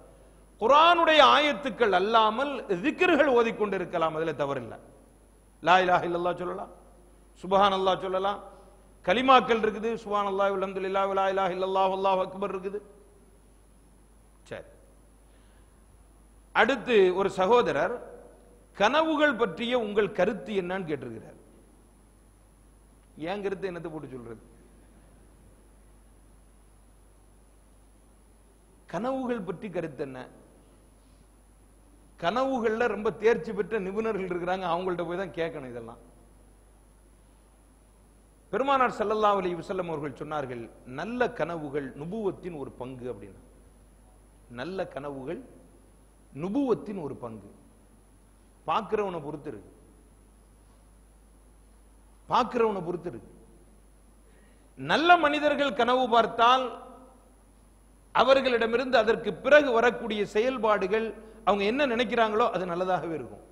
குரானுடைய ஆயத்துக்கள் அல்லாமல் திக்ர்கள் ஓதிக்கொண்டிருக்கலாம். அதுல தவறில்லை. லா இலாஹ் இல்லல்லா சொல்லலாம். சுபஹான் அல்லாஹ் சொல்லலாம். கலிமாக்கள் இருக்குது. சுபஹான் அல்லாஹ் அல்ஹம்துலில்லாஹ் லா இலாஹ் இல்லல்லாஹ் அல்லாஹ் அக்பர் இருக்குது. சரி. அடுத்து ஒரு சகோதரர் கனவுகள் பற்றிய உங்கள் கருத்து என்னன்னு கேட்டிருக்கிறார். ஏன் கருத்து என்னத்தை போட்டு சொல்றது? கனவுகள் பற்றி கருத்து என்ன? கனவுகள்ல ரொம்ப தேர்ச்சி பெற்ற நிபுணர்கள் இருக்கிறாங்க அவங்கள்ட்ட போய் தான் கேட்கணும் இதெல்லாம். பெருமானார் ஸல்லல்லாஹு அலி வசல்லம் அவர்கள் சொன்னார்கள் நல்ல கனவுகள் நுபுவத்தின் ஒரு பங்கு அப்படின்னு. நல்ல கனவுகள் நுபுவத்தின் ஒரு பங்கு. பார்க்கிறவனை பொறுத்து இருக்கு. பார்க்கிறவனை பொறுத்து இருக்கு. நல்ல மனிதர்கள் கனவு பார்த்தால் அவர்களிடமிருந்து அதற்கு பிறகு வரக்கூடிய செயல்பாடுகள் அவங்க என்ன நினைக்கிறாங்களோ அது நல்லதாகவே இருக்கும்.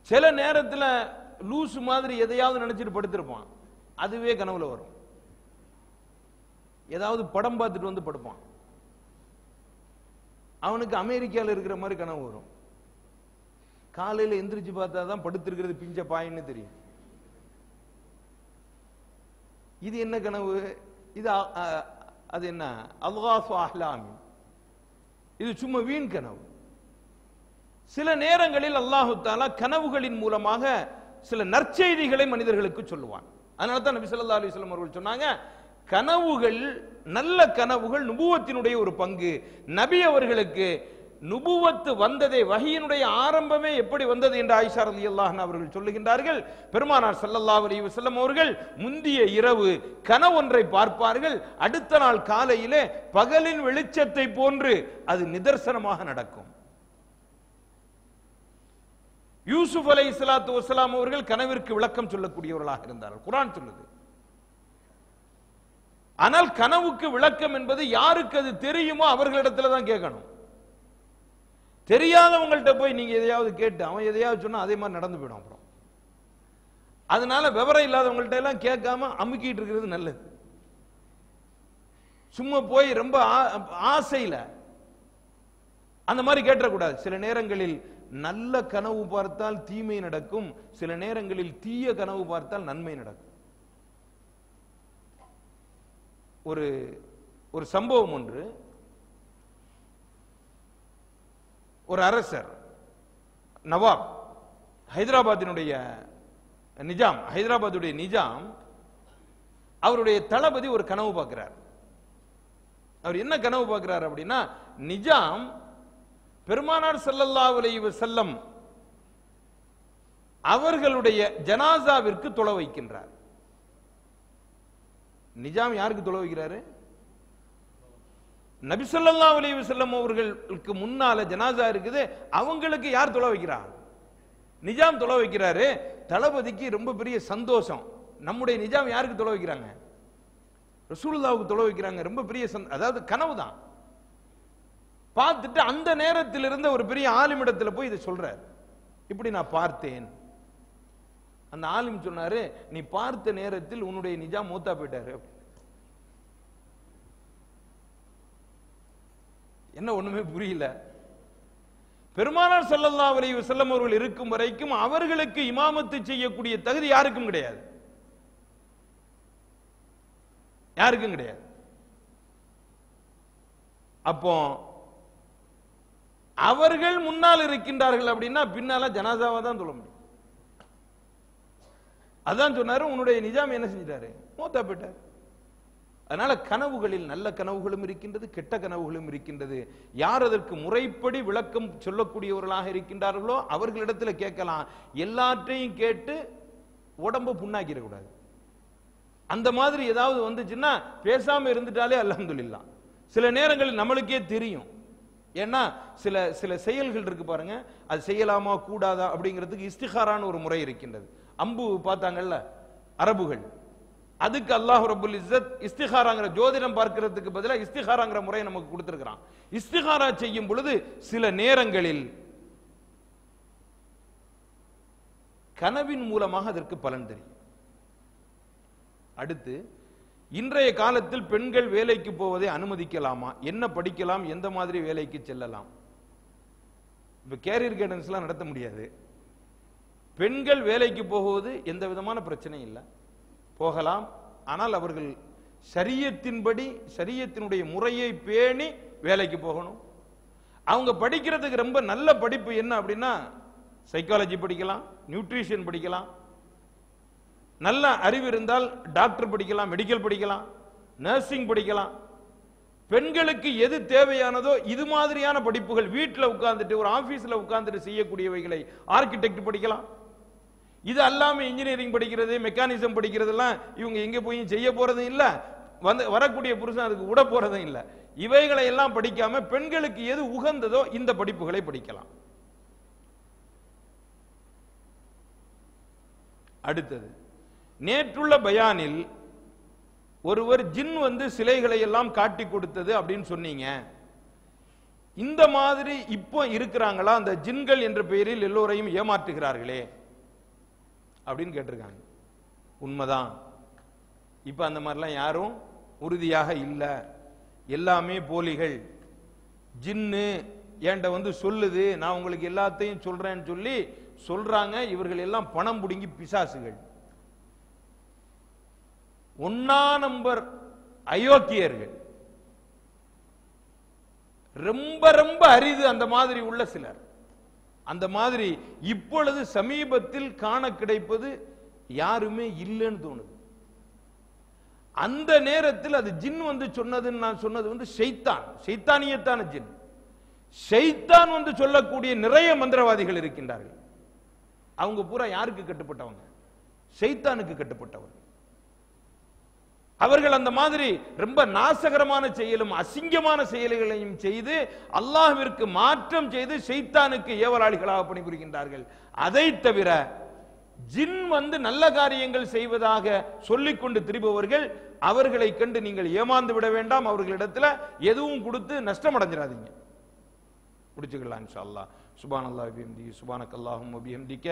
சில நேரத்துல லூசு மாதிரி எதையாவது நினைச்சிட்டு படுத்திருப்பான். அதுவே கனவுல வரும். ஏதாவது படம் பார்த்துட்டு வந்து படுப்பான். அவனுக்கு அமெரிக்கால இருக்கிற மாதிரி கனவு வரும். காலையில எந்திரிச்சு பார்த்தா தான் படுத்திருக்கிறது பிஞ்ச பாயின்னு தெரியும். இது என்ன கனவு? இது அது என்ன? அல்காஃபு அஹ்லாமி. இது சும்மா வீண் கனவு. சில நேரங்களில் அல்லாஹு தாலா கனவுகளின் மூலமாக சில நற்செய்திகளை மனிதர்களுக்கு சொல்லுவான். அதனால தான் நபி சொல்லா அலிஸ்லாம் அவர்கள் சொன்னாங்க கனவுகள் நல்ல கனவுகள் நுபுவத்தினுடைய ஒரு பங்கு. நபி அவர்களுக்கு நுபுவத்து வந்ததே வகையினுடைய ஆரம்பமே எப்படி வந்தது என்று ஆயிஷா அலி அல்லாஹன் அவர்கள் சொல்லுகின்றார்கள். பெருமானார் சல்லல்லா அலி வசல்லம் அவர்கள் முந்திய இரவு கனவொன்றை பார்ப்பார்கள். அடுத்த நாள் காலையிலே பகலின் வெளிச்சத்தை போன்று அது நிதர்சனமாக நடக்கும். யூசுப் அலை இஸ்லாத்து வசலாம் அவர்கள் கனவிற்கு விளக்கம் சொல்லக்கூடியவர்களாக இருந்தார்கள். குரான் சொல்லுது. ஆனால் கனவுக்கு விளக்கம் என்பது யாருக்கு அது தெரியுமோ அவர்களிடத்துல தான் கேட்கணும். தெரியாதவங்கள்ட்ட போய் நீங்க எதையாவது கேட்டு அவன் எதையாவது சொன்னா அதே மாதிரி நடந்து போயிடும் அப்புறம். அதனால விவரம் இல்லாதவங்கள்ட்ட எல்லாம் கேட்காம அமுக்கிட்டு இருக்கிறது நல்லது. சும்மா போய் ரொம்ப ஆ- ஆசையில அந்த மாதிரி கேட்டக்கூடாது. சில நேரங்களில் நல்ல கனவு பார்த்தால் தீமை நடக்கும். சில நேரங்களில் தீய கனவு பார்த்தால் நன்மை நடக்கும். ஒரு ஒரு சம்பவம் ஒன்று. ஒரு அரசர் நவாப் ஹைதராபாத்தினுடைய நிஜாம் ஹைதராபாத்துடைய நிஜாம் அவருடைய தளபதி ஒரு கனவு பார்க்கிறார். அவர் என்ன கனவு பார்க்கிறார் அப்படின்னா நிஜாம் பெருமானார் செல்லல்லா அலைஹி செல்லம் அவர்களுடைய ஜனாசாவிற்கு தொலை வைக்கின்றார். நிஜாம் யாருக்கு தொலை வைக்கிறாரு? நபிசல்லா ஸல்லல்லாஹு அலைஹி அவர்களுக்கு முன்னால ஜனாசா இருக்குது அவங்களுக்கு யார் தொலை வைக்கிறார் நிஜாம் தொலை வைக்கிறாரு. தளபதிக்கு ரொம்ப பெரிய சந்தோஷம். நம்முடைய நிஜாம் யாருக்கு தொலை வைக்கிறாங்க? ரசூலுல்லாவுக்கு தொலை வைக்கிறாங்க. ரொம்ப பெரிய அதாவது கனவு தான். பார்த்துட்டு அந்த நேரத்தில் இருந்த ஒரு பெரிய ஆலிமிடத்தில் போய் இதை சொல்றார். இப்படி நான் பார்த்தேன். அந்த ஆலிம் சொன்னாரு நீ பார்த்த நேரத்தில் உன்னுடைய நிஜா மூத்தா போயிட்டாரு. என்ன ஒண்ணுமே புரியல. பெருமானார் ஸல்லல்லாஹு அலைஹி செல்லம் அவர்கள் இருக்கும் வரைக்கும் அவர்களுக்கு இமாமத்து செய்யக்கூடிய தகுதி யாருக்கும் கிடையாது. யாருக்கும் கிடையாது. அப்போ அவர்கள் முன்னால் இருக்கின்றார்கள் அப்படின்னா பின்னால ஜனாசாவா தான் சொல்ல முடியும். அதான் சொன்னாரு உன்னுடைய நிஜாம் என்ன செஞ்சிட்டாரு? மூத்தா போயிட்டார். அதனால கனவுகளில் நல்ல கனவுகளும் இருக்கின்றது கெட்ட கனவுகளும் இருக்கின்றது. யார் அதற்கு முறைப்படி விளக்கம் சொல்லக்கூடியவர்களாக இருக்கின்றார்களோ அவர்களிடத்தில் கேட்கலாம். எல்லாற்றையும் கேட்டு உடம்ப புண்ணாக்கிட கூடாது அந்த மாதிரி ஏதாவது வந்துச்சுன்னா பேசாம இருந்துட்டாலே அல்ஹம்துலில்லாஹ் சில நேரங்களில் நம்மளுக்கே தெரியும். ஏன்னா சில சில செயல்கள் இருக்கு பாருங்க. அது செய்யலாமா கூடாதா அப்படிங்கிறதுக்கு இஸ்திகாரான ஒரு முறை இருக்கின்றது. அம்பு பார்த்தாங்கல்ல? அரபுகள். அதுக்கு அல்லாஹ் ரபுல் இஸ்ஸத் இஸ்திகாராங்கிற ஜோதிடம் பார்க்கிறதுக்கு பதிலாக இஸ்திகாராங்கிற முறையை நமக்கு கொடுத்துருக்கிறான். இஸ்திகாரா செய்யும் பொழுது சில நேரங்களில் கனவின் மூலமாக அதற்கு பலன் தெரியும். அடுத்து இன்றைய காலத்தில் பெண்கள் வேலைக்கு போவதை அனுமதிக்கலாமா? என்ன படிக்கலாம்? எந்த மாதிரி வேலைக்கு செல்லலாம்? இப்போ கேரியர் கைடன்ஸ்லாம் நடத்த முடியாது. பெண்கள் வேலைக்கு போகுவது எந்த விதமான பிரச்சனையும் இல்லை. போகலாம். ஆனால் அவர்கள் சரியத்தின்படி சரியத்தினுடைய முறையை பேணி வேலைக்கு போகணும். அவங்க படிக்கிறதுக்கு ரொம்ப நல்ல படிப்பு என்ன அப்படின்னா சைக்காலஜி படிக்கலாம் நியூட்ரிஷன் படிக்கலாம். நல்ல அறிவு இருந்தால் டாக்டர் படிக்கலாம் மெடிக்கல் படிக்கலாம் நர்சிங் படிக்கலாம். பெண்களுக்கு எது தேவையானதோ இது மாதிரியான படிப்புகள் வீட்டில் உட்கார்ந்துட்டு ஒரு ஆஃபீஸில் உட்கார்ந்துட்டு செய்யக்கூடியவைகளை ஆர்கிடெக்ட் படிக்கலாம். இது அல்லாம இன்ஜினியரிங் படிக்கிறது மெக்கானிசம் படிக்கிறதெல்லாம் இவங்க எங்க போய் செய்ய போகிறதும் இல்ல. வந்து வரக்கூடிய புருஷன் அதுக்கு விட போறதும் இல்ல. இவைகளை எல்லாம் படிக்காம பெண்களுக்கு எது உகந்ததோ இந்த படிப்புகளை படிக்கலாம். அடுத்தது நேற்றுள்ள பயானில் ஒருவர் ஜின் வந்து சிலைகளை எல்லாம் காட்டி கொடுத்தது அப்படின்னு சொன்னீங்க. இந்த மாதிரி இப்போ இருக்கிறாங்களா? அந்த ஜின்கள் என்ற பெயரில் எல்லோரையும் ஏமாற்றுகிறார்களே. அப்படின்னு கேட்டிருக்காங்க. உண்மைதான். இப்போ அந்த மாதிரிலாம் யாரும் உறுதியாக இல்லை. எல்லாமே போலிகள். ஜின்னு என்கிட்ட வந்து சொல்லுது நான் உங்களுக்கு எல்லாத்தையும் சொல்றேன்னு சொல்லி சொல்றாங்க இவர்கள் எல்லாம் பணம் பிடுங்கி பிசாசுகள். ஒன்னா நம்பர் அயோக்கியர்கள். ரொம்ப ரொம்ப அரிது அந்த மாதிரி உள்ள சிலர். அந்த மாதிரி இப்பொழுது சமீபத்தில் காண கிடைப்பது யாருமே இல்லைன்னு தோணுது. அந்த நேரத்தில் அது ஜின் வந்து சொன்னதுன்னு நான் சொன்னது வந்து ஷைத்தான். ஷைத்தானியத்தான ஜின். ஷைத்தான் வந்து சொல்லக்கூடிய நிறைய மந்திரவாதிகள் இருக்கின்றார்கள். அவங்க பூரா யாருக்கு கட்டுப்பட்டவங்க? ஷைத்தானுக்கு கட்டுப்பட்டவர்கள். அவர்கள் அந்த மாதிரி ரொம்ப நாசகரமான செயலும் அசிங்கமான செயல்களையும் செய்து அல்லாஹ்விற்கு மாற்றம் செய்து ஷைத்தானுக்கு ஏவலாளிகளாக பணிபுரிகின்றார்கள். அதை தவிர ஜின் வந்து நல்ல காரியங்கள் செய்வதாக சொல்லிக்கொண்டு திரும்புபவர்கள் அவர்களை கண்டு நீங்கள் ஏமாந்து விட வேண்டாம் அவர்களிடத்துல எதுவும் கொடுத்து நஷ்டம் அடைஞ்சிடாதீங்க பிடிச்சிக்கலாம் இன்ஷா அல்லாஹ். சுபான் அல்லாஹ் பிஹம்தி சுபானக் அல்லாஹும் பிஹம்திக்க